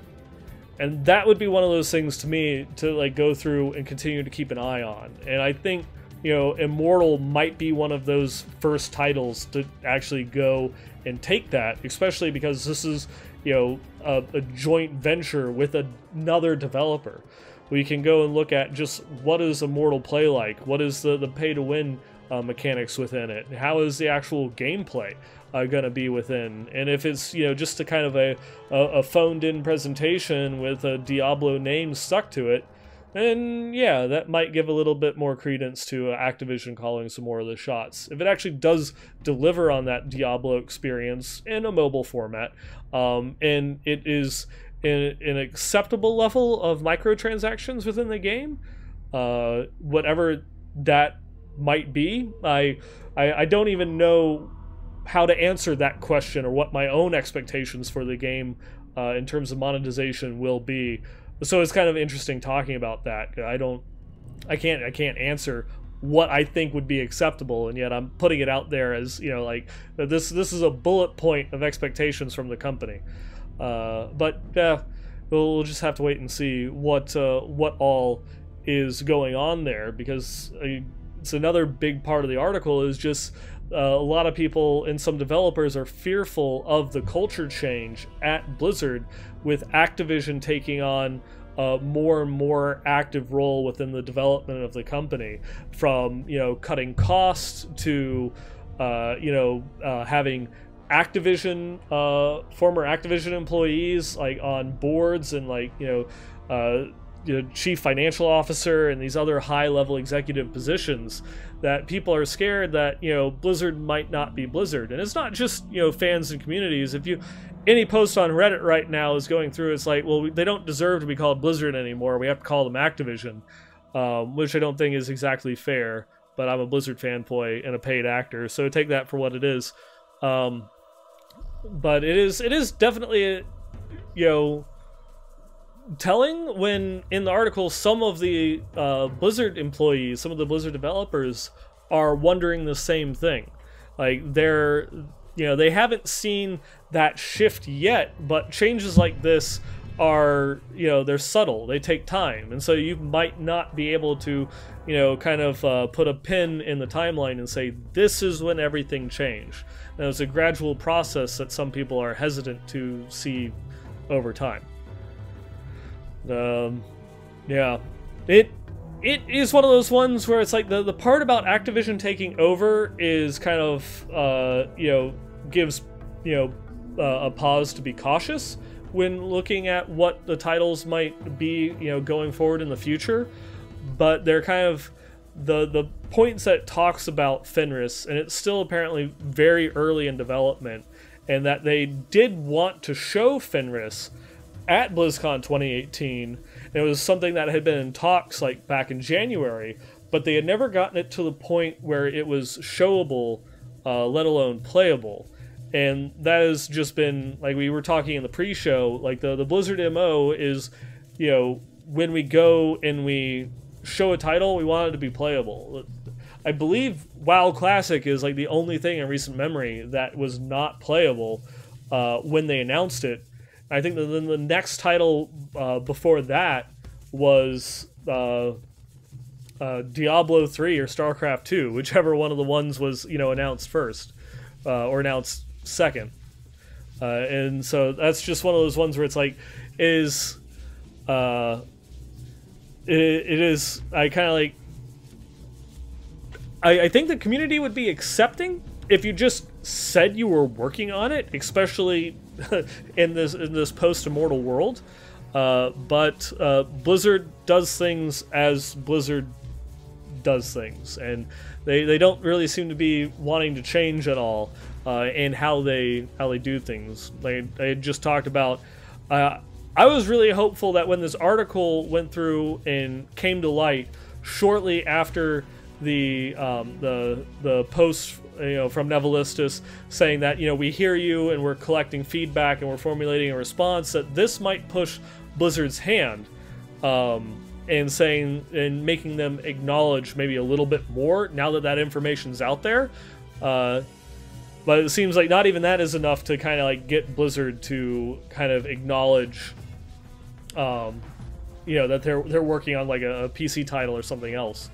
And that would be one of those things to me to like go through and continue to keep an eye on. And I think, you know, Immortal might be one of those first titles to actually go and take that, especially because this is, you know, a, a joint venture with another developer. we can go and look at just what is Immortal play like, what is the the pay to win uh, mechanics within it, how is the actual gameplay uh, going to be within, and if it's you know just a kind of a a, a phoned in presentation with a Diablo name stuck to it then yeah, that might give a little bit more credence to Activision calling some more of the shots. If it actually does deliver on that Diablo experience in a mobile format, um, and it is in an acceptable level of microtransactions within the game, uh, whatever that might be, I, I I don't even know how to answer that question or what my own expectations for the game uh, in terms of monetization will be so it's kind of interesting talking about that. I don't, I can't, I can't answer what I think would be acceptable, and yet I'm putting it out there as you know, like this. This is a bullet point of expectations from the company. Uh, but yeah, we'll, we'll, just have to wait and see what uh, what all is going on there because uh, it's another big part of the article is just uh, a lot of people and some developers are fearful of the culture change at Blizzard with Activision taking on a more and more active role within the development of the company, from you know cutting costs to uh, you know uh, having Activision uh, former Activision employees like on boards and like you know. You know, chief financial officer and these other high level executive positions that people are scared that you know blizzard might not be blizzard and it's not just you know fans and communities if you any post on Reddit right now is going through. It's like, well, they don't deserve to be called Blizzard anymore. We have to call them Activision, um, which I don't think is exactly fair. But I'm a Blizzard fanboy and a paid actor, so take that for what it is. Um, but it is it is definitely you know telling when in the article some of the uh, Blizzard employees, some of the Blizzard developers are wondering the same thing. Like they're you know they haven't seen that shift yet but changes like this are you know they're subtle. They take time. And so you might not be able to you know kind of uh, put a pin in the timeline and say this is when everything changed. And it's a gradual process that some people are hesitant to see over time um, yeah. It it is one of those ones where it's like the, the part about Activision taking over is kind of uh, you know gives you know uh, a pause to be cautious when looking at what the titles might be you know going forward in the future. But they're kind of the the points that talks about Fenris and it's still apparently very early in development and that they did want to show Fenris at BlizzCon 2018 it was something that had been in talks like back in January, but they had never gotten it to the point where it was showable, uh, let alone playable. And that has just been like we were talking in the pre-show. Like the the Blizzard mo is, you know, when we go and we show a title, we want it to be playable. I believe WoW Classic is like the only thing in recent memory that was not playable uh, when they announced it I think then the next title uh, before that was uh, uh, Diablo 3 or StarCraft 2, whichever one of the ones was you know announced first uh, or announced second. Uh, and so that's just one of those ones where it's like is uh, it, it is I kind of like I, I think the community would be accepting if you just said you were working on it, especially in this in this post immortal world. Uh, but uh, Blizzard does things as Blizzard does things, and they, they don't really seem to be wanting to change at all uh, in how they how they do things. They they just talked about. Uh, I was really hopeful that when this article went through and came to light shortly after the um, the the post you know from Nevalistis saying that you know we hear you and we're collecting feedback and we're formulating a response that this might push Blizzard's hand um, and saying and making them acknowledge maybe a little bit more now that that information's out there. Uh, but it seems like not even that is enough to kind of like get Blizzard to kind of acknowledge, um, you know, that they're they're working on like a, a PC title or something else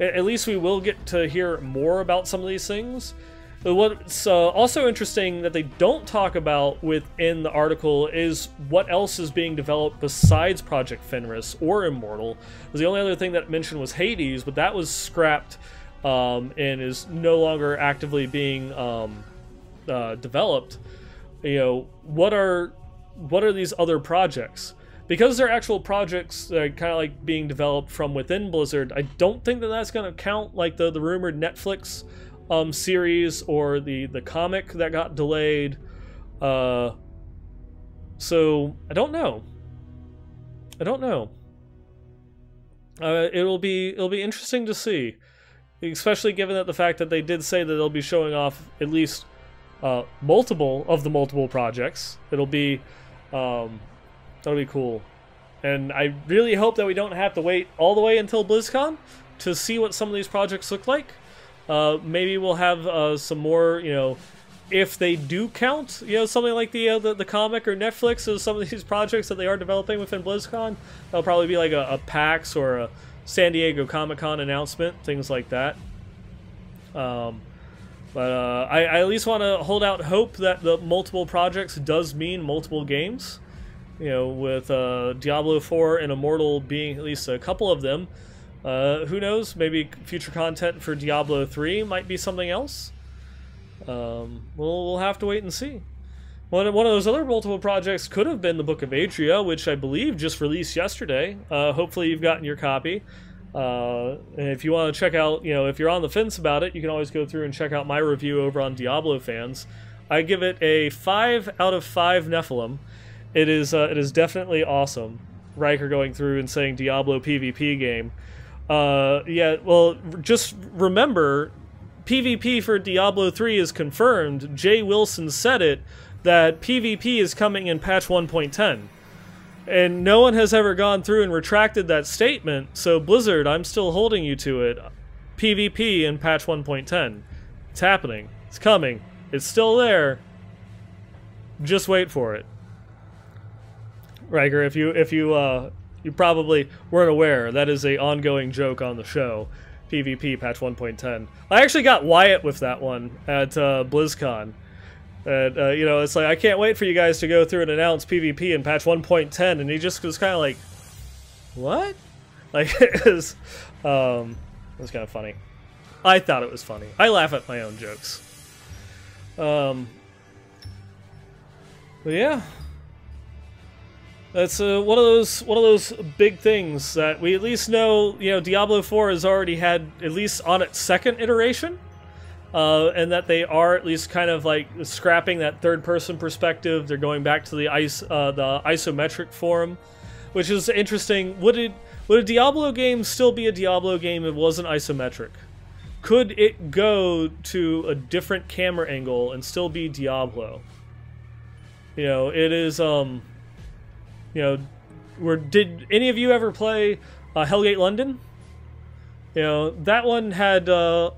at least we will get to hear more about some of these things. What's uh, also interesting that they don't talk about within the article is what else is being developed besides Project Fenris or Immortal. The only other thing that mentioned was Hades, but that was scrapped um, and is no longer actively being um, uh, developed. You know, what are what are these other projects? Because they're actual projects that are kind of like being developed from within Blizzard, I don't think that that's going to count like the, the rumored Netflix um, series or the the comic that got delayed. Uh, so I don't know. I don't know. Uh, it'll be it'll be interesting to see, especially given that the fact that they did say that they'll be showing off at least uh, multiple of the multiple projects. It'll be um, that'll be cool, and I really hope that we don't have to wait all the way until BlizzCon to see what some of these projects look like. Uh, maybe we'll have uh, some more, you know, if they do count, you know, something like the, uh, the, the comic or Netflix or some of these projects that they are developing within BlizzCon. That'll probably be like a, a PAX or a San Diego Comic Con announcement, things like that. Um, but uh, I, I, at least want to hold out hope that the multiple projects does mean multiple games. You know, with uh, Diablo 4 and Immortal being at least a couple of them. Uh, who knows? Maybe future content for Diablo 3 might be something else. Um, we'll, we'll have to wait and see. One, one of those other multiple projects could have been the Book of Adria, which I believe just released yesterday. Uh, hopefully you've gotten your copy. Uh, and if you want to check out, you know, if you're on the fence about it, you can always go through and check out my review over on Diablo fans. I give it a five out of five Nephilim. It is uh, it is definitely awesome. Rhykker going through and saying Diablo PvP game. Uh, yeah, well, just remember, PvP for Diablo 3 is confirmed. Jay Wilson said it, that PvP is coming in patch 1.10. And no one has ever gone through and retracted that statement, so Blizzard, I'm still holding you to it. PvP in patch 1.10. It's happening. It's coming. It's still there. Just wait for it. Rhykker, if you if you uh you probably weren't aware that is a ongoing joke on the show. PvP patch 1.10. I actually got Wyatt with that one at uh, BlizzCon. And, uh, you know, it's like, I can't wait for you guys to go through and announce PvP in patch 1.10. And he just was kind of like, what? Like, it was, um, it was kind of funny. I thought it was funny. I laugh at my own jokes. Um, but yeah, that's uh, one of those one of those big things that we at least know. You know, Diablo 4 has already had at least on its second iteration, uh, and that they are at least kind of like scrapping that third-person perspective. They're going back to the ice uh, the isometric form, which is interesting. Would it would a Diablo game still be a Diablo game if it wasn't isometric? Could it go to a different camera angle and still be Diablo? You know, it is um you know, were did any of you ever play uh, Hellgate London? You know, that one had uh,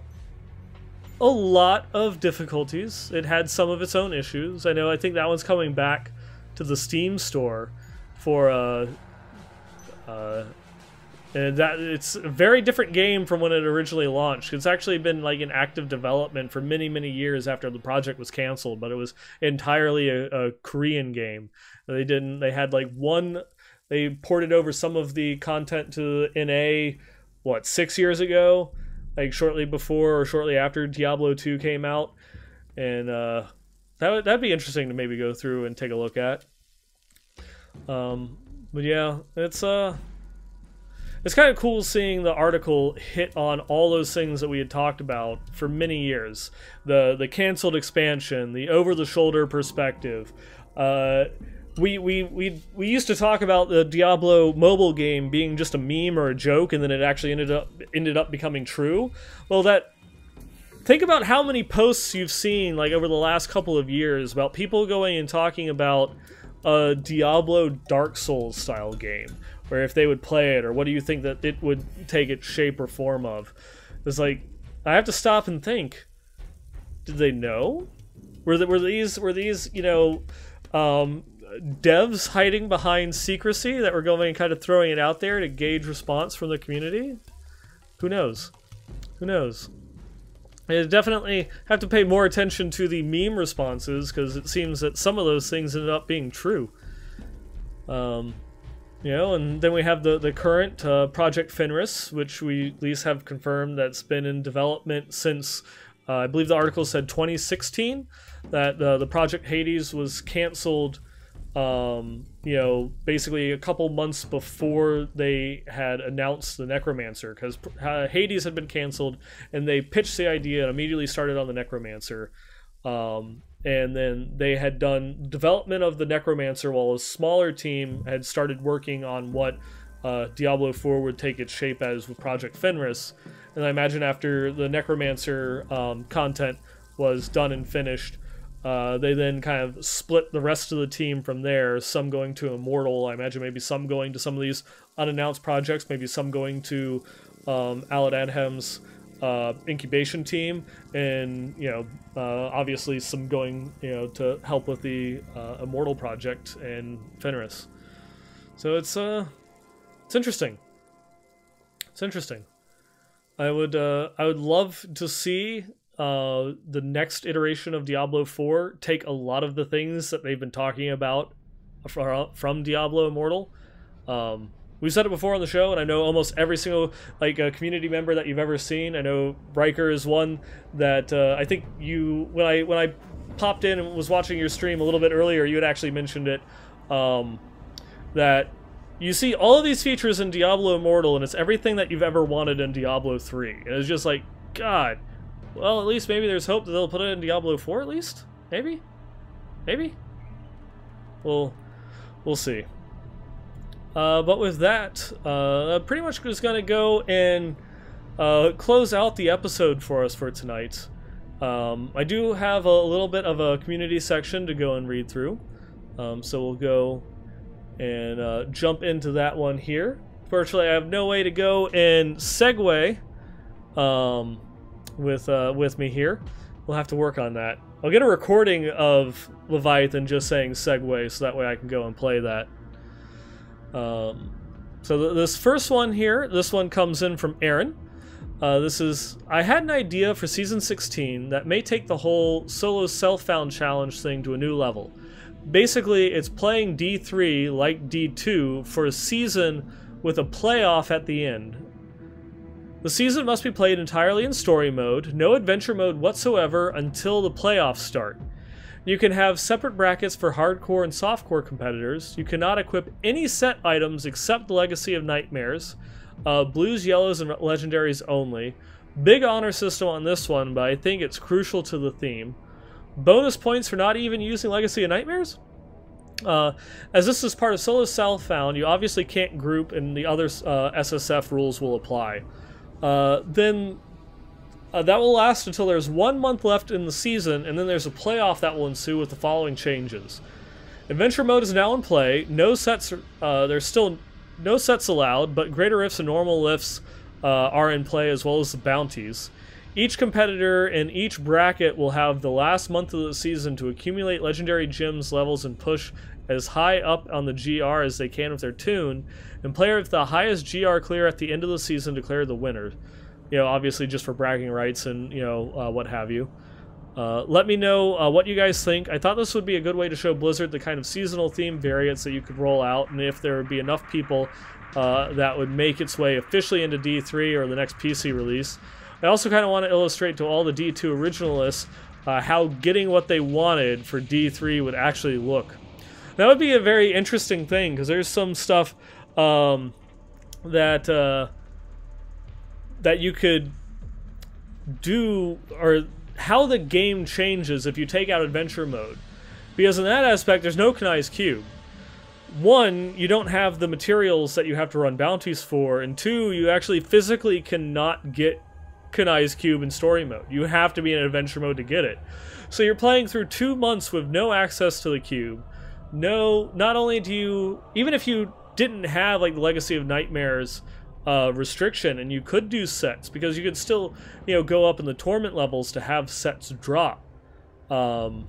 a lot of difficulties. It had some of its own issues. I know. I think that one's coming back to the Steam store for uh, uh, and that it's a very different game from when it originally launched. It's actually been like in active development for many, many years after the project was canceled, but it was entirely a, a Korean game. They didn't. They had like one. They ported over some of the content to NA. What six years ago? Like shortly before or shortly after Diablo two came out, and uh, that would that'd be interesting to maybe go through and take a look at. Um, but yeah, it's uh it's kind of cool seeing the article hit on all those things that we had talked about for many years the the canceled expansion the over the shoulder perspective uh, we, we, we, we used to talk about the Diablo mobile game being just a meme or a joke, and then it actually ended up ended up becoming true. Well, that think about how many posts you've seen like over the last couple of years about people going and talking about a Diablo Dark Souls style game, or if they would play it, or what do you think that it would take its shape or form of? It's like I have to stop and think. Did they know? Were, the, were these were these you know um, devs hiding behind secrecy that were going and kind of throwing it out there to gauge response from the community? Who knows? Who knows? I definitely have to pay more attention to the meme responses because it seems that some of those things ended up being true. Um, you know, and then we have the the current uh, Project Fenris, which we at least have confirmed that's been in development since uh, I believe the article said 2016 that uh, the Project Hades was canceled. Um, you know, basically a couple months before they had announced the Necromancer, because Hades had been canceled, and they pitched the idea and immediately started on the Necromancer. Um, and then they had done development of the Necromancer while a smaller team had started working on what uh, Diablo 4 would take its shape as with Project Fenris. And I imagine after the Necromancer um, content was done and finished, uh, they then kind of split the rest of the team from there. Some going to Immortal, I imagine maybe some going to some of these unannounced projects, maybe some going to um, Allen Adham's uh, incubation team, and you know, uh, obviously some going you know to help with the uh, Immortal project and Fenris. So it's uh, it's interesting. It's interesting. I would uh, I would love to see uh, the next iteration of Diablo 4 take a lot of the things that they've been talking about from Diablo Immortal. Um, we've said it before on the show, and I know almost every single like uh, community member that you've ever seen. I know Rhykker is one that uh, I think you when I when I popped in and was watching your stream a little bit earlier, you had actually mentioned it. Um, that you see all of these features in Diablo Immortal, and it's everything that you've ever wanted in Diablo 3. And it's just like, God, well, at least maybe there's hope that they'll put it in Diablo 4 at least? Maybe? Maybe? Well, we'll see. Uh, but with that, uh, pretty much just going to go and uh, close out the episode for us for tonight. Um, I do have a little bit of a community section to go and read through. Um, so we'll go and uh, jump into that one here. Fortunately, I have no way to go and segue um, with uh, with me here. We'll have to work on that. I'll get a recording of Leviathan just saying segue, so that way I can go and play that. Um, so th this first one here, this one comes in from Aaron. Uh, this is I had an idea for season 16 that may take the whole solo self-found challenge thing to a new level. Basically, it's playing D3 like D2 for a season with a playoff at the end. The season must be played entirely in story mode, no adventure mode whatsoever until the playoffs start. You can have separate brackets for hardcore and softcore competitors. You cannot equip any set items except Legacy of Nightmares. Uh, blues, yellows, and legendaries only. Big honor system on this one, but I think it's crucial to the theme. Bonus points for not even using Legacy of Nightmares? Uh, as this is part of Solo Self-Found, you obviously can't group and the other uh, SSF rules will apply. Uh, then uh, that will last until there's one month left in the season, and then there's a playoff that will ensue with the following changes. Adventure mode is now in play. No sets. Uh, there's still no sets allowed, but greater rifts and normal rifts uh, are in play as well as the bounties. Each competitor in each bracket will have the last month of the season to accumulate legendary gems levels and push as high up on the GR as they can with their tune, and player with the highest GR clear at the end of the season declare the winner. You know, obviously just for bragging rights and, you know, uh, what have you. Uh, let me know uh, what you guys think. I thought this would be a good way to show Blizzard the kind of seasonal theme variants that you could roll out, and if there would be enough people uh, that would make its way officially into D3 or the next PC release. I also kind of want to illustrate to all the D2 originalists uh, how getting what they wanted for D3 would actually look. That would be a very interesting thing because there's some stuff um, that uh, that you could do or how the game changes if you take out adventure mode. Because in that aspect, there's no Kanai's Cube. One, you don't have the materials that you have to run bounties for, and two, you actually physically cannot get Kanai's Cube in story mode. You have to be in adventure mode to get it. So you're playing through two months with no access to the cube. No, not only do you, even if you didn't have like the Legacy of Nightmares uh, restriction, and you could do sets because you could still, you know, go up in the torment levels to have sets drop. Um,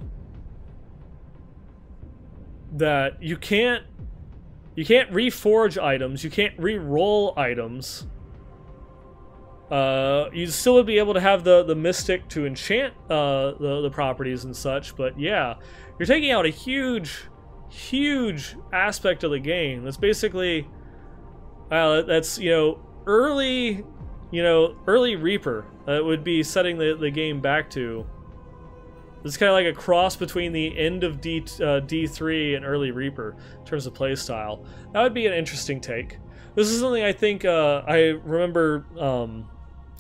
that you can't, you can't reforge items, you can't re-roll items Uh, you still would be able to have the the mystic to enchant uh, the the properties and such, but yeah, you're taking out a huge, huge aspect of the game. That's basically, uh, that's you know early, you know early Reaper. That would be setting the the game back to. It's kind of like a cross between the end of D uh, D3 and early Reaper in terms of playstyle. That would be an interesting take. This is something I think uh, I remember. Um,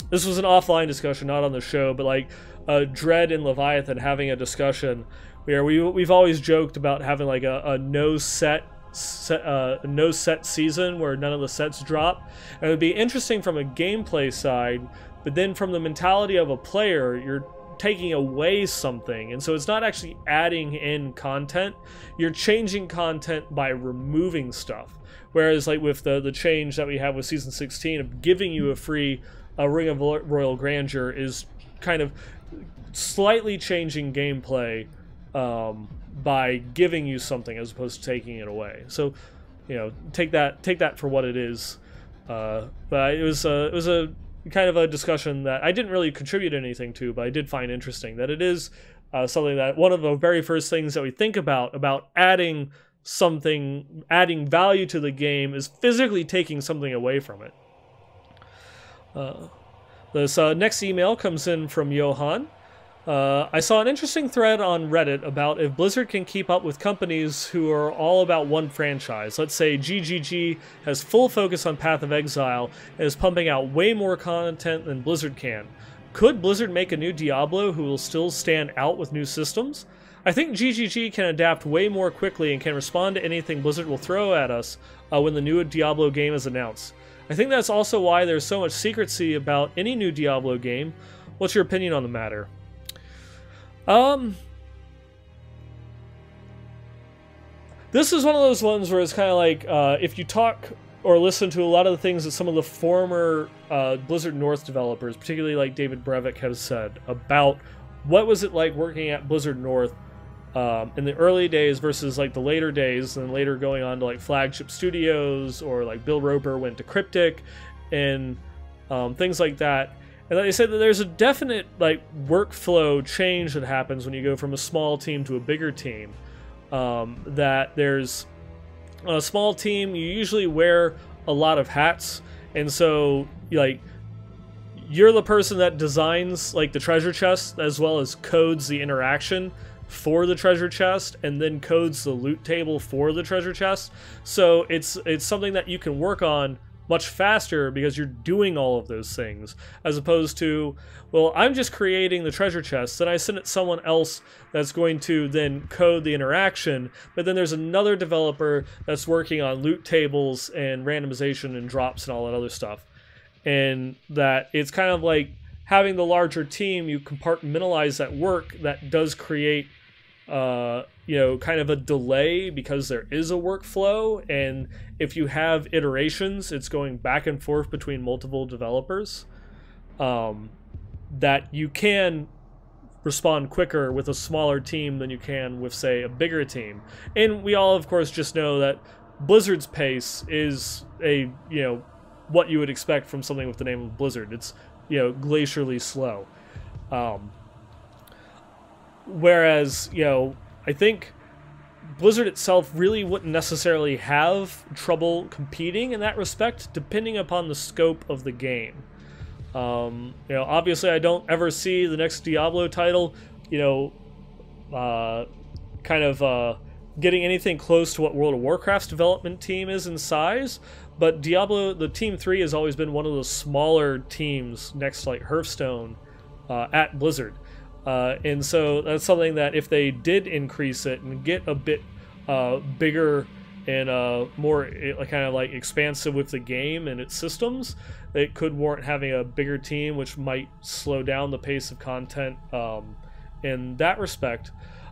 this was an offline discussion, not on the show, but like uh, Dread and Leviathan having a discussion where we we've always joked about having like a, a no set. Set, uh, no set season where none of the sets drop. And it would be interesting from a gameplay side, but then from the mentality of a player, you're taking away something. And so it's not actually adding in content, you're changing content by removing stuff. Whereas like with the the change that we have with season 16 of giving you a free a Ring of Royal Grandeur is kind of slightly changing gameplay um, by giving you something as opposed to taking it away. So, you know, take that take that for what it is. Uh, but it was a, it was a kind of a discussion that I didn't really contribute anything to, but I did find interesting that it is uh, something that one of the very first things that we think about about adding something, adding value to the game, is physically taking something away from it. Uh, this uh, next email comes in from Johan. Uh, I saw an interesting thread on Reddit about if Blizzard can keep up with companies who are all about one franchise. Let's say GGG has full focus on Path of Exile and is pumping out way more content than Blizzard can. Could Blizzard make a new Diablo who will still stand out with new systems? I think GGG can adapt way more quickly and can respond to anything Blizzard will throw at us uh, when the new Diablo game is announced. I think that's also why there's so much secrecy about any new Diablo game. What's your opinion on the matter? Um, this is one of those ones where it's kind of like uh, if you talk or listen to a lot of the things that some of the former uh, Blizzard North developers, particularly like David Brevik, has said about what was it like working at Blizzard North um, in the early days versus like the later days, and later going on to like flagship studios or like Bill Roper went to Cryptic and um, things like that. And they said that there's a definite like workflow change that happens when you go from a small team to a bigger team. Um, that there's a small team, you usually wear a lot of hats, and so like you're the person that designs like the treasure chest as well as codes the interaction for the treasure chest and then codes the loot table for the treasure chest. So it's it's something that you can work on much faster because you're doing all of those things as opposed to well i'm just creating the treasure chest then i send it someone else that's going to then code the interaction but then there's another developer that's working on loot tables and randomization and drops and all that other stuff. And that it's kind of like having the larger team you compartmentalize that work that does create uh, you know, kind of a delay because there is a workflow, and if you have iterations, it's going back and forth between multiple developers. Um, that you can respond quicker with a smaller team than you can with, say, a bigger team. And we all, of course, just know that Blizzard's pace is a you know what you would expect from something with the name of Blizzard. It's you know glacially slow. Um, Whereas, you know, I think Blizzard itself really wouldn't necessarily have trouble competing in that respect, depending upon the scope of the game. Um, you know, obviously, I don't ever see the next Diablo title, you know, uh, kind of uh, getting anything close to what World of Warcraft's development team is in size. But Diablo, the Team 3 has always been one of the smaller teams next to like Hearthstone uh, at Blizzard. Uh, and so that's something that if they did increase it and get a bit uh, bigger and uh, more eh, kind of like expansive with the game and its systems, it could warrant having a bigger team, which might slow down the pace of content um, in that respect.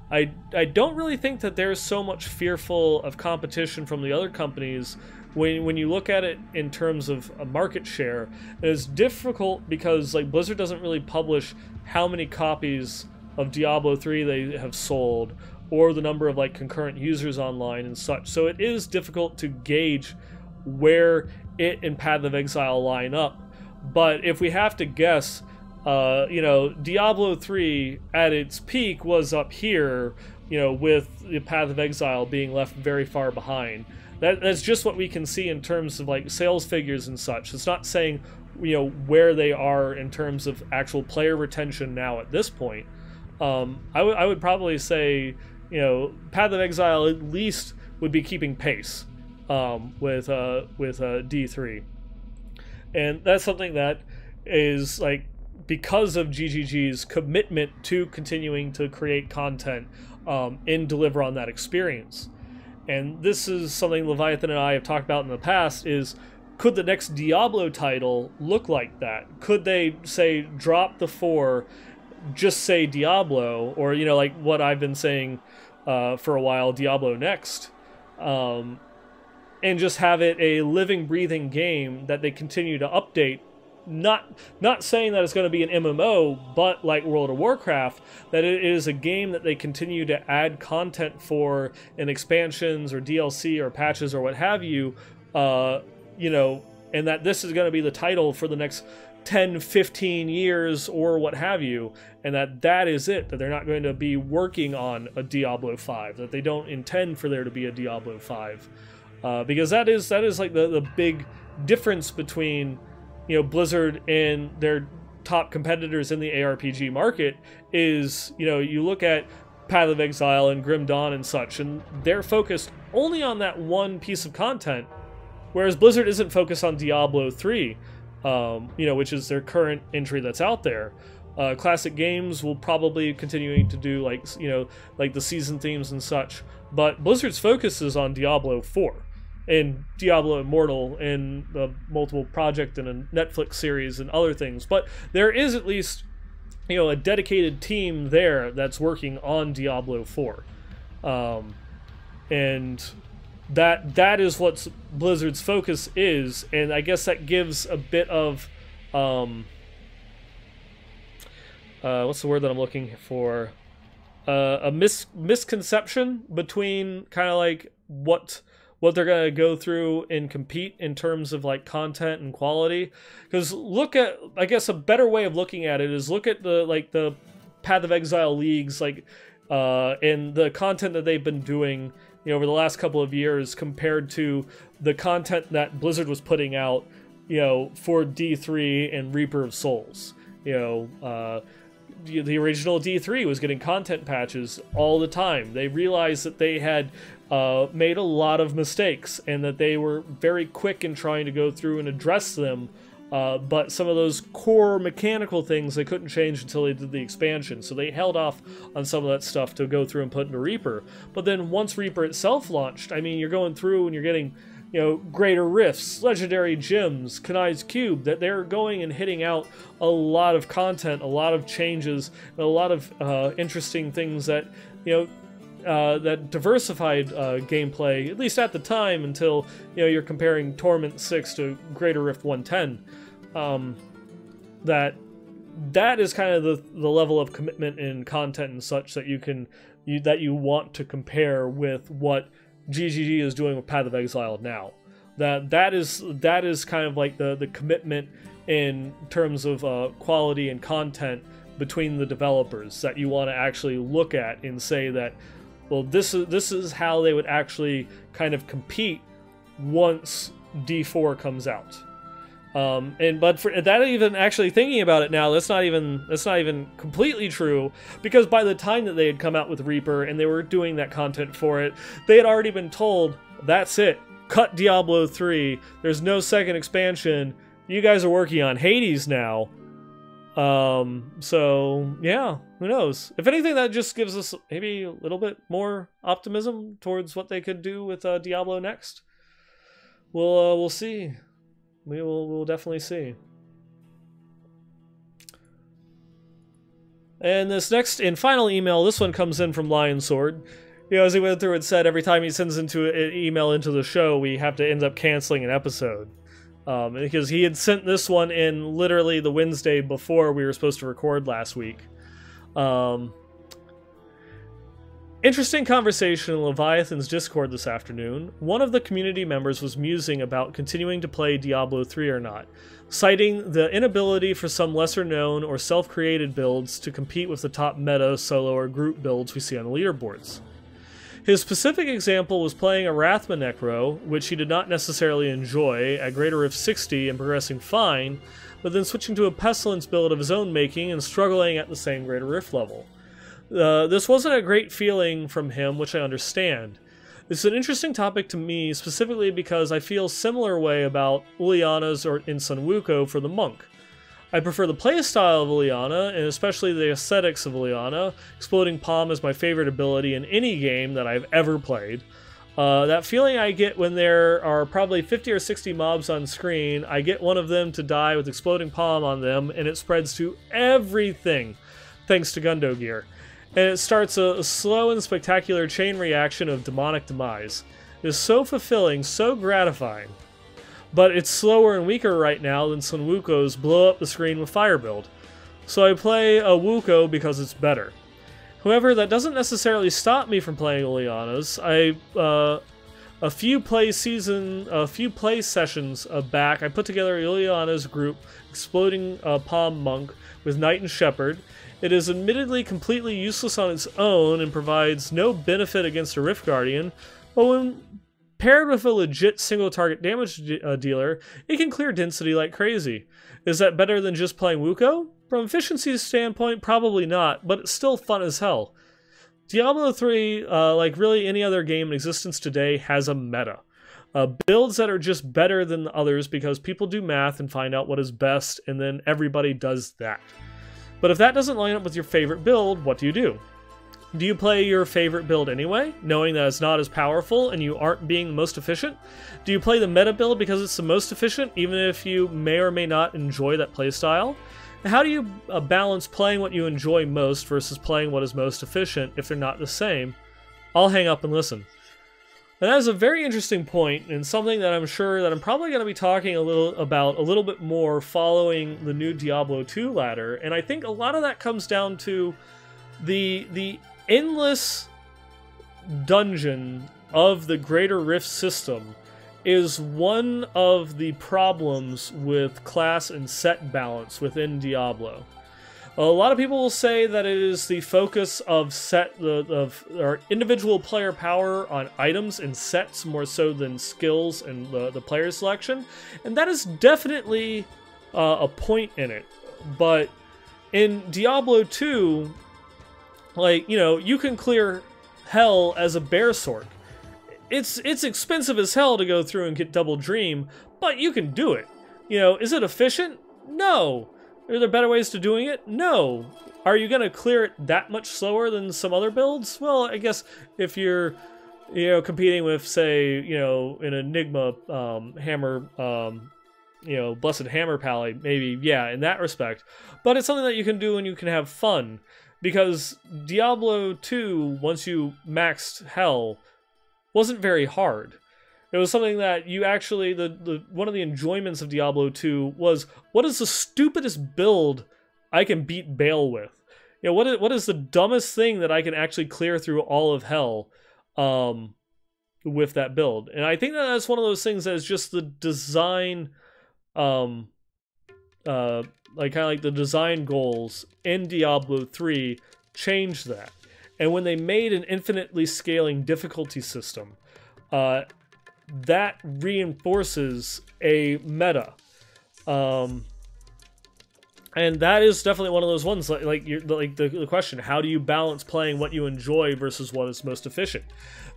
I, I don't really think that there's so much fearful of competition from the other companies when, when you look at it in terms of a market share, it's difficult because like Blizzard doesn't really publish how many copies of Diablo 3 they have sold or the number of like concurrent users online and such. So it is difficult to gauge where it and Path of Exile line up. but if we have to guess, uh, you know, Diablo 3 at its peak was up here, you know, with the Path of Exile being left very far behind. That, that's just what we can see in terms of like sales figures and such. It's not saying, you know, where they are in terms of actual player retention now at this point. Um, I, I would probably say, you know, Path of Exile at least would be keeping pace um, with uh, with uh, D3, and that's something that is like because of GGG's commitment to continuing to create content um, and deliver on that experience. And this is something Leviathan and I have talked about in the past is could the next Diablo title look like that? Could they say drop the 4 just say Diablo or you know like what I've been saying uh, for a while Diablo next um, and just have it a living breathing game that they continue to update not not saying that it's going to be an MMO, but like World of Warcraft, that it is a game that they continue to add content for in expansions or DLC or patches or what have you, uh, you know, and that this is going to be the title for the next 10, 15 years or what have you, and that that is it, that they're not going to be working on a Diablo 5, that they don't intend for there to be a Diablo 5. Uh, because that is that is like the, the big difference between you know Blizzard and their top competitors in the ARPG market is you know you look at Path of Exile and Grim Dawn and such, and they're focused only on that one piece of content, whereas Blizzard isn't focused on Diablo 3, um, you know, which is their current entry that's out there. Uh, classic games will probably continuing to do like you know like the season themes and such, but Blizzard's focus is on Diablo 4 and Diablo Immortal and the multiple project and a Netflix series and other things. But there is at least you know a dedicated team there that's working on Diablo 4. Um, and that that is what Blizzard's focus is and I guess that gives a bit of um, uh, what's the word that I'm looking for? Uh, a mis- misconception between kind of like what what they're going to go through and compete in terms of like content and quality because look at i guess a better way of looking at it is look at the like the path of exile leagues like uh and the content that they've been doing you know over the last couple of years compared to the content that blizzard was putting out you know for d3 and reaper of souls you know uh the original D3 was getting content patches all the time. They realized that they had uh, made a lot of mistakes and that they were very quick in trying to go through and address them. Uh, but some of those core mechanical things they couldn't change until they did the expansion, so they held off on some of that stuff to go through and put into Reaper. But then once Reaper itself launched, I mean, you're going through and you're getting, you know, greater rifts, legendary gems, Kanai's Cube, that they're going and hitting out a lot of content, a lot of changes, a lot of uh, interesting things that, you know, uh, that diversified uh, gameplay, at least at the time, until you know you're comparing Torment 6 to Greater Rift 110. Um, that that is kind of the the level of commitment in content and such that you can you, that you want to compare with what GGG is doing with Path of Exile now. That that is that is kind of like the the commitment in terms of uh, quality and content between the developers that you want to actually look at and say that well, this is this is how they would actually kind of compete once D4 comes out. Um, and but for that even actually thinking about it now, that's not even that's not even completely true because by the time that they had come out with Reaper and they were doing that content for it, they had already been told that's it, cut Diablo 3. There's no second expansion. You guys are working on Hades now. Um, so yeah, who knows? If anything, that just gives us maybe a little bit more optimism towards what they could do with uh, Diablo next. We'll uh, we'll see. We will we'll definitely see. And this next and final email, this one comes in from Lion Sword. You know, as he went through and said, every time he sends into an email into the show, we have to end up canceling an episode um, because he had sent this one in literally the Wednesday before we were supposed to record last week. Um, Interesting conversation in Leviathan's Discord this afternoon. One of the community members was musing about continuing to play Diablo 3 or not, citing the inability for some lesser known or self created builds to compete with the top meta, solo, or group builds we see on the leaderboards. His specific example was playing a Rathma Necro, which he did not necessarily enjoy, at Greater Rift 60 and progressing fine, but then switching to a Pestilence build of his own making and struggling at the same Greater Rift level. Uh, this wasn't a great feeling from him, which I understand. It's an interesting topic to me, specifically because I feel similar way about Uliana's or in Sunwuko for the monk. I prefer the playstyle of Uliana, and especially the aesthetics of Uliana. Exploding Palm is my favorite ability in any game that I've ever played. Uh, that feeling I get when there are probably 50 or 60 mobs on screen, I get one of them to die with Exploding Palm on them, and it spreads to everything thanks to Gungdo Gear. And it starts a, a slow and spectacular chain reaction of demonic demise. It is so fulfilling, so gratifying but it's slower and weaker right now than Sunwuko's blow up the screen with fire build. So I play a Wuko because it's better. However, that doesn't necessarily stop me from playing Uliana's. I uh, a few play season, a few play sessions back, I put together Uliana's group, Exploding uh, Palm Monk, with Knight and Shepherd. It is admittedly completely useless on its own and provides no benefit against a Rift Guardian, but when Paired with a legit single target damage uh, dealer, it can clear density like crazy. Is that better than just playing Wuko? From efficiency standpoint, probably not, but it's still fun as hell. Diablo 3, uh, like really any other game in existence today, has a meta. Uh, builds that are just better than the others because people do math and find out what is best, and then everybody does that. But if that doesn't line up with your favorite build, what do you do? Do you play your favorite build anyway, knowing that it's not as powerful and you aren't being the most efficient? Do you play the meta build because it's the most efficient, even if you may or may not enjoy that playstyle? How do you uh, balance playing what you enjoy most versus playing what is most efficient if they're not the same? I'll hang up and listen. And that is a very interesting point and something that I'm sure that I'm probably going to be talking a little about a little bit more following the new Diablo 2 ladder. And I think a lot of that comes down to the the endless dungeon of the Greater Rift system is one of the problems with class and set balance within Diablo. A lot of people will say that it is the focus of set of our individual player power on items and sets more so than skills and the, the player selection, and that is definitely uh, a point in it. But in Diablo 2, like, you know, you can clear hell as a bear sorc. It's it's expensive as hell to go through and get double dream, but you can do it. You know, is it efficient? No. Are there better ways to doing it? No. Are you going to clear it that much slower than some other builds? Well, I guess if you're you know competing with say, you know, an Enigma um, hammer um, you know, Blessed Hammer Pally, maybe, yeah, in that respect. But it's something that you can do and you can have fun because Diablo 2, once you maxed hell, wasn't very hard. It was something that you actually the, the one of the enjoyments of Diablo 2 was what is the stupidest build I can beat Baal with? You know, what is what is the dumbest thing that I can actually clear through all of hell um with that build? And I think that that's one of those things that is just the design um uh like kind of like the design goals in Diablo 3 changed that. And when they made an infinitely scaling difficulty system, uh, that reinforces a meta. Um, and that is definitely one of those ones like like, like the, the question how do you balance playing what you enjoy versus what is most efficient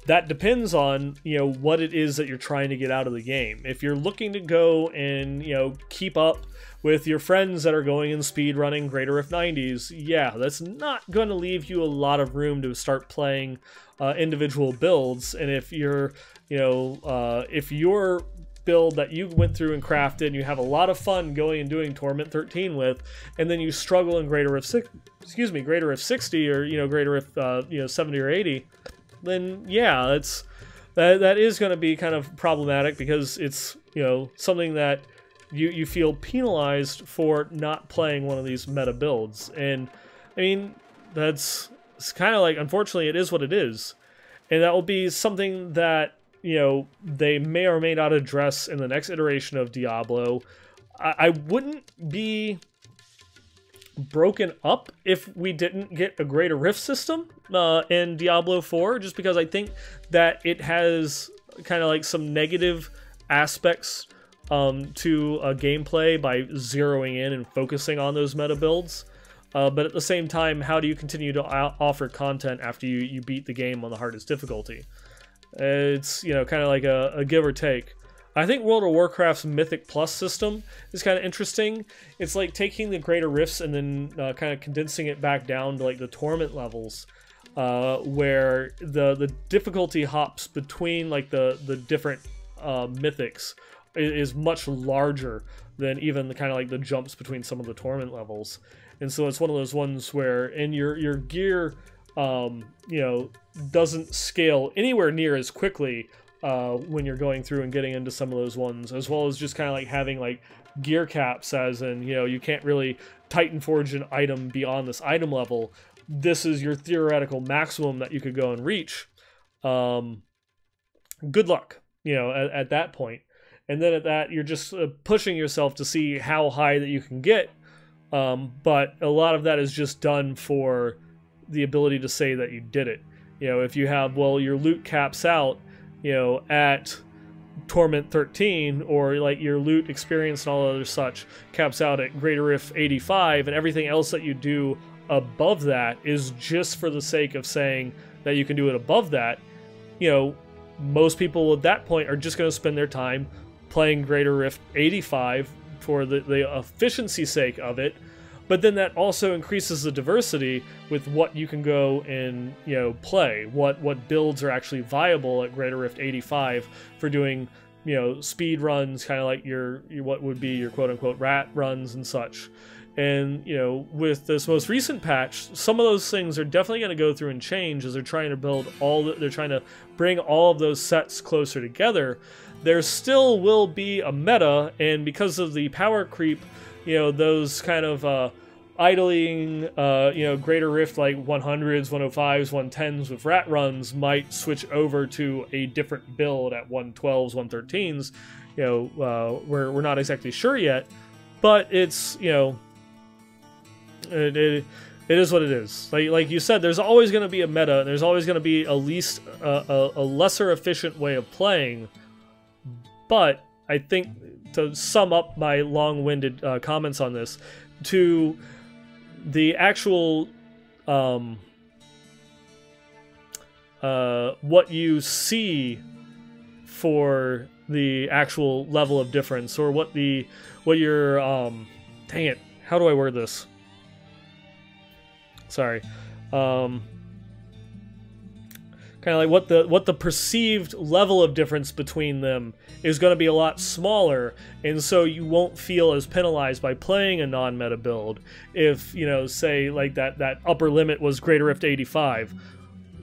that depends on you know what it is that you're trying to get out of the game if you're looking to go and you know keep up with your friends that are going in speed running Greater Rift 90s, yeah, that's not going to leave you a lot of room to start playing uh, individual builds. And if you're, you know, uh, if your build that you went through and crafted and you have a lot of fun going and doing Torment 13 with, and then you struggle in Greater Rift 6, excuse me, Greater Rift 60 or, you know, Greater Rift, uh, you know, 70 or 80, then yeah, it's, that, that is going to be kind of problematic because it's, you know, something that you you feel penalized for not playing one of these meta builds. And I mean, that's it's kind of like unfortunately it is what it is, and that will be something that you know they may or may not address in the next iteration of Diablo. I, I wouldn't be broken up if we didn't get a greater rift system uh, in Diablo 4, just because I think that it has kind of like some negative aspects um, to a gameplay by zeroing in and focusing on those meta builds. Uh, but at the same time, how do you continue to offer content after you, you beat the game on the hardest difficulty? It's, you know, kind of like a, a give or take. I think World of Warcraft's Mythic Plus system is kind of interesting. It's like taking the greater rifts and then uh, kind of condensing it back down to like the torment levels, uh, where the the difficulty hops between like the the different uh, mythics is, much larger than even the kind of like the jumps between some of the torment levels, and so it's one of those ones where and your your gear, um, you know, doesn't scale anywhere near as quickly uh, when you're going through and getting into some of those ones, as well as just kind of like having like gear caps, as in, you know, you can't really Titan Forge an item beyond this item level. This is your theoretical maximum that you could go and reach. Um, good luck, you know, at, at that point. And then at that, you're just uh, pushing yourself to see how high that you can get. Um, but a lot of that is just done for the ability to say that you did it. You know, if you have, well, your loot caps out you know, at Torment 13 or like your loot experience and all other such caps out at Greater Rift 85 and everything else that you do above that is just for the sake of saying that you can do it above that, you know, most people at that point are just going to spend their time playing Greater Rift 85 for the, the efficiency sake of it but then that also increases the diversity with what you can go and you know play what what builds are actually viable at greater rift 85 for doing you know speed runs kind of like your, your what would be your quote unquote rat runs and such. And you know with this most recent patch some of those things are definitely going to go through and change as they're trying to build all the, they're trying to bring all of those sets closer together. There still will be a meta and because of the power creep you know those kind of uh, idling uh, you know greater rift like 100s 105s 110s with rat runs might switch over to a different build at 112s 113s you know uh, we're, we're not exactly sure yet but it's you know it, it, it is what it is. Like like you said there's always going to be a meta there's always going to be a least uh, a, a lesser efficient way of playing but i think to sum up my long-winded uh, comments on this, to the actual um, uh, what you see for the actual level of difference, or what the what your um, dang it, how do I word this? Sorry. Um, kind of like what the what the perceived level of difference between them is going to be a lot smaller and so you won't feel as penalized by playing a non-meta build if you know say like that that upper limit was greater rift 85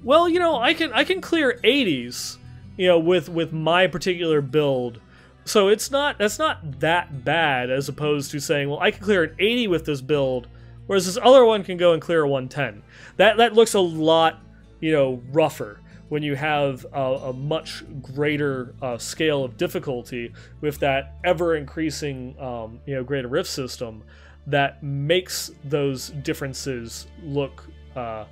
well you know i can i can clear 80s you know with with my particular build. So it's not that's not that bad as opposed to saying well i can clear an 80 with this build whereas this other one can go and clear a 110 that that looks a lot you know rougher when you have a, a much greater uh, scale of difficulty with that ever increasing um, you know greater rift system that makes those differences look uh,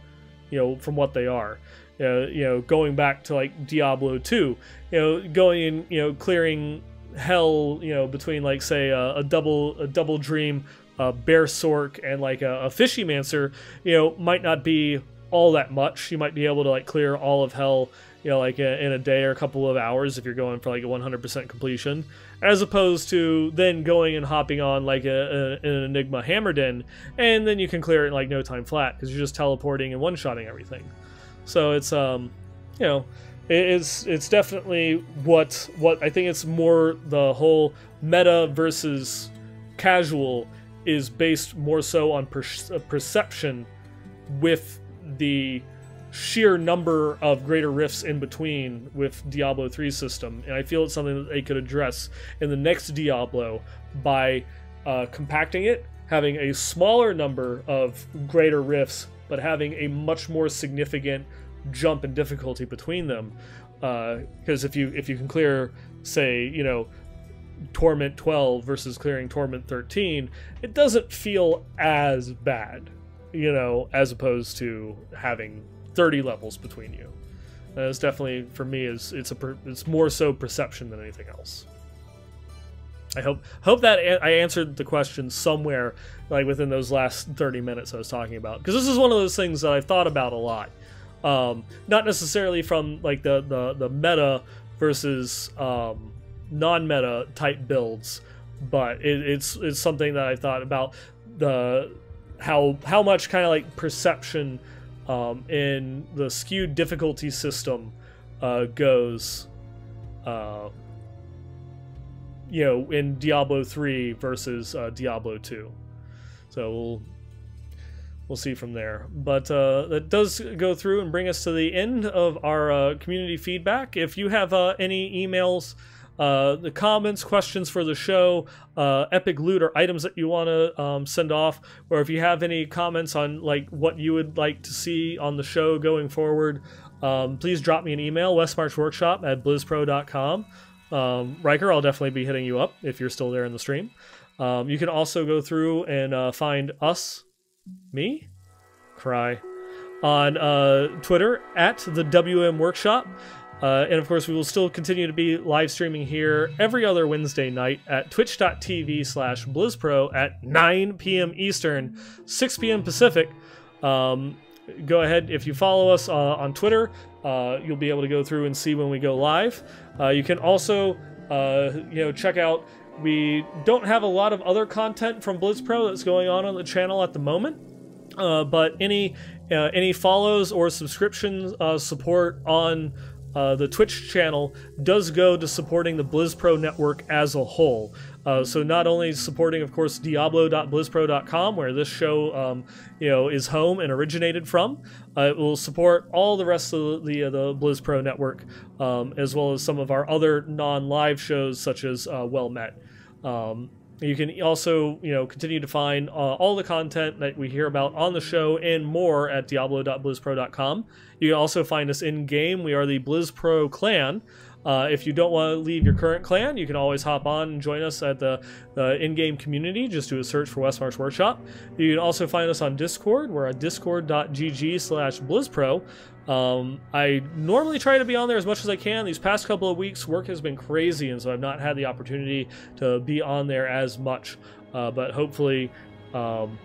you know from what they are. Uh, you know going back to like Diablo 2 you know going in you know clearing hell you know between like say a, a double a double dream a bear sorc and like a, a Fishymancer you know might not be all that much. You might be able to like clear all of hell, you know, like in a day or a couple of hours if you're going for like a 100% completion, as opposed to then going and hopping on like a, a an Enigma Hammerdin, and then you can clear it in like no time flat because you're just teleporting and one-shotting everything. So it's um, you know, it's it's definitely what what I think it's more the whole meta versus casual is based more so on per- perception with the sheer number of greater rifts in between with Diablo 3 system, and I feel it's something that they could address in the next Diablo by uh, compacting it, having a smaller number of greater rifts but having a much more significant jump in difficulty between them. Because if you if you can clear, say, you know, Torment 12 versus clearing Torment 13, it doesn't feel as bad, you know, as opposed to having 30 levels between you. Uh, it's definitely for me is it's a it's more so perception than anything else. I hope hope that a- I answered the question somewhere like within those last 30 minutes I was talking about because this is one of those things that I've thought about a lot. Um, not necessarily from like the the, the meta versus um, non-meta type builds, but it, it's it's something that I thought about the how how much kind of like perception um, in the skewed difficulty system uh, goes. Uh, you know, in Diablo 3 versus uh, Diablo 2. So we'll we'll see from there. But uh, that does go through and bring us to the end of our uh, community feedback. If you have uh, any emails, uh, the comments, questions for the show, uh, epic loot or items that you want to um, send off, or if you have any comments on like what you would like to see on the show going forward, um, please drop me an email, westmarchworkshop at blizzpro.com. Um, Rhykker, I'll definitely be hitting you up if you're still there in the stream. Um, you can also go through and uh, find us, me, cry, on uh, Twitter at the WM Workshop. Uh, and of course, we will still continue to be live streaming here every other Wednesday night at twitch.tv slash blizzpro at 9 p.m. Eastern, 6 p.m. Pacific. Um, go ahead, if you follow us uh, on Twitter, uh, you'll be able to go through and see when we go live. Uh, you can also, uh, you know, check out. We don't have a lot of other content from BlizzPro that's going on on the channel at the moment, uh, but any uh, any follows or subscription uh, support on uh, the Twitch channel does go to supporting the BlizzPro network as a whole. Uh, so not only supporting, of course, Diablo.blizzpro.com, where this show, um, you know, is home and originated from. Uh, it will support all the rest of the uh, the BlizzPro network, um, as well as some of our other non-live shows such as uh, Well Met. Um, you can also, you know, continue to find uh, all the content that we hear about on the show and more at Diablo.blizzpro.com. You can also find us in game. We are the BlizzPro clan. Uh, if you don't want to leave your current clan, you can always hop on and join us at the, the in-game community. Just do a search for Westmarch Workshop. You can also find us on Discord. We're at discord.gg slash blizzpro. Um, I normally try to be on there as much as I can. These past couple of weeks, work has been crazy, and so I've not had the opportunity to be on there as much. Uh, but hopefully, um,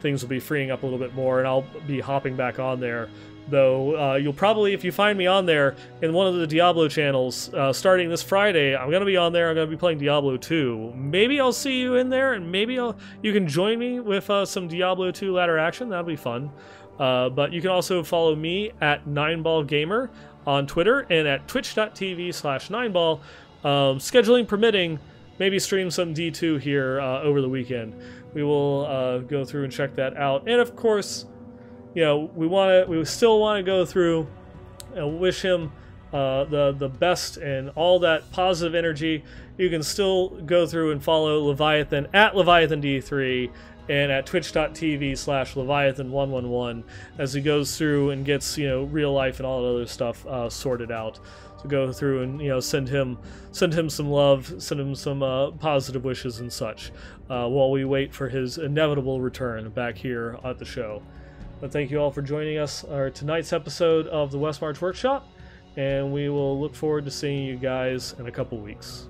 things will be freeing up a little bit more, and I'll be hopping back on there though uh, you'll probably if you find me on there in one of the diablo channels uh, starting this friday i'm gonna be on there i'm gonna be playing diablo 2 maybe i'll see you in there and maybe I'll, you can join me with uh, some diablo 2 ladder action that'll be fun uh, but you can also follow me at neinballgamer on twitter and at twitch.tv slash neinball. Um, scheduling permitting maybe stream some d2 here uh, over the weekend. We will uh, go through and check that out. And of course you know, we want to, we still want to go through and wish him uh, the the best and all that positive energy. You can still go through and follow Leviathan at Leviathan D3 and at twitch.tv slash leviathan111 as he goes through and gets you know real life and all that other stuff uh, sorted out so go through and you know send him send him some love send him some uh, positive wishes and such uh, while we wait for his inevitable return back here at the show but thank you all for joining us our tonight's episode of the Westmarch Workshop, and we will look forward to seeing you guys in a couple weeks.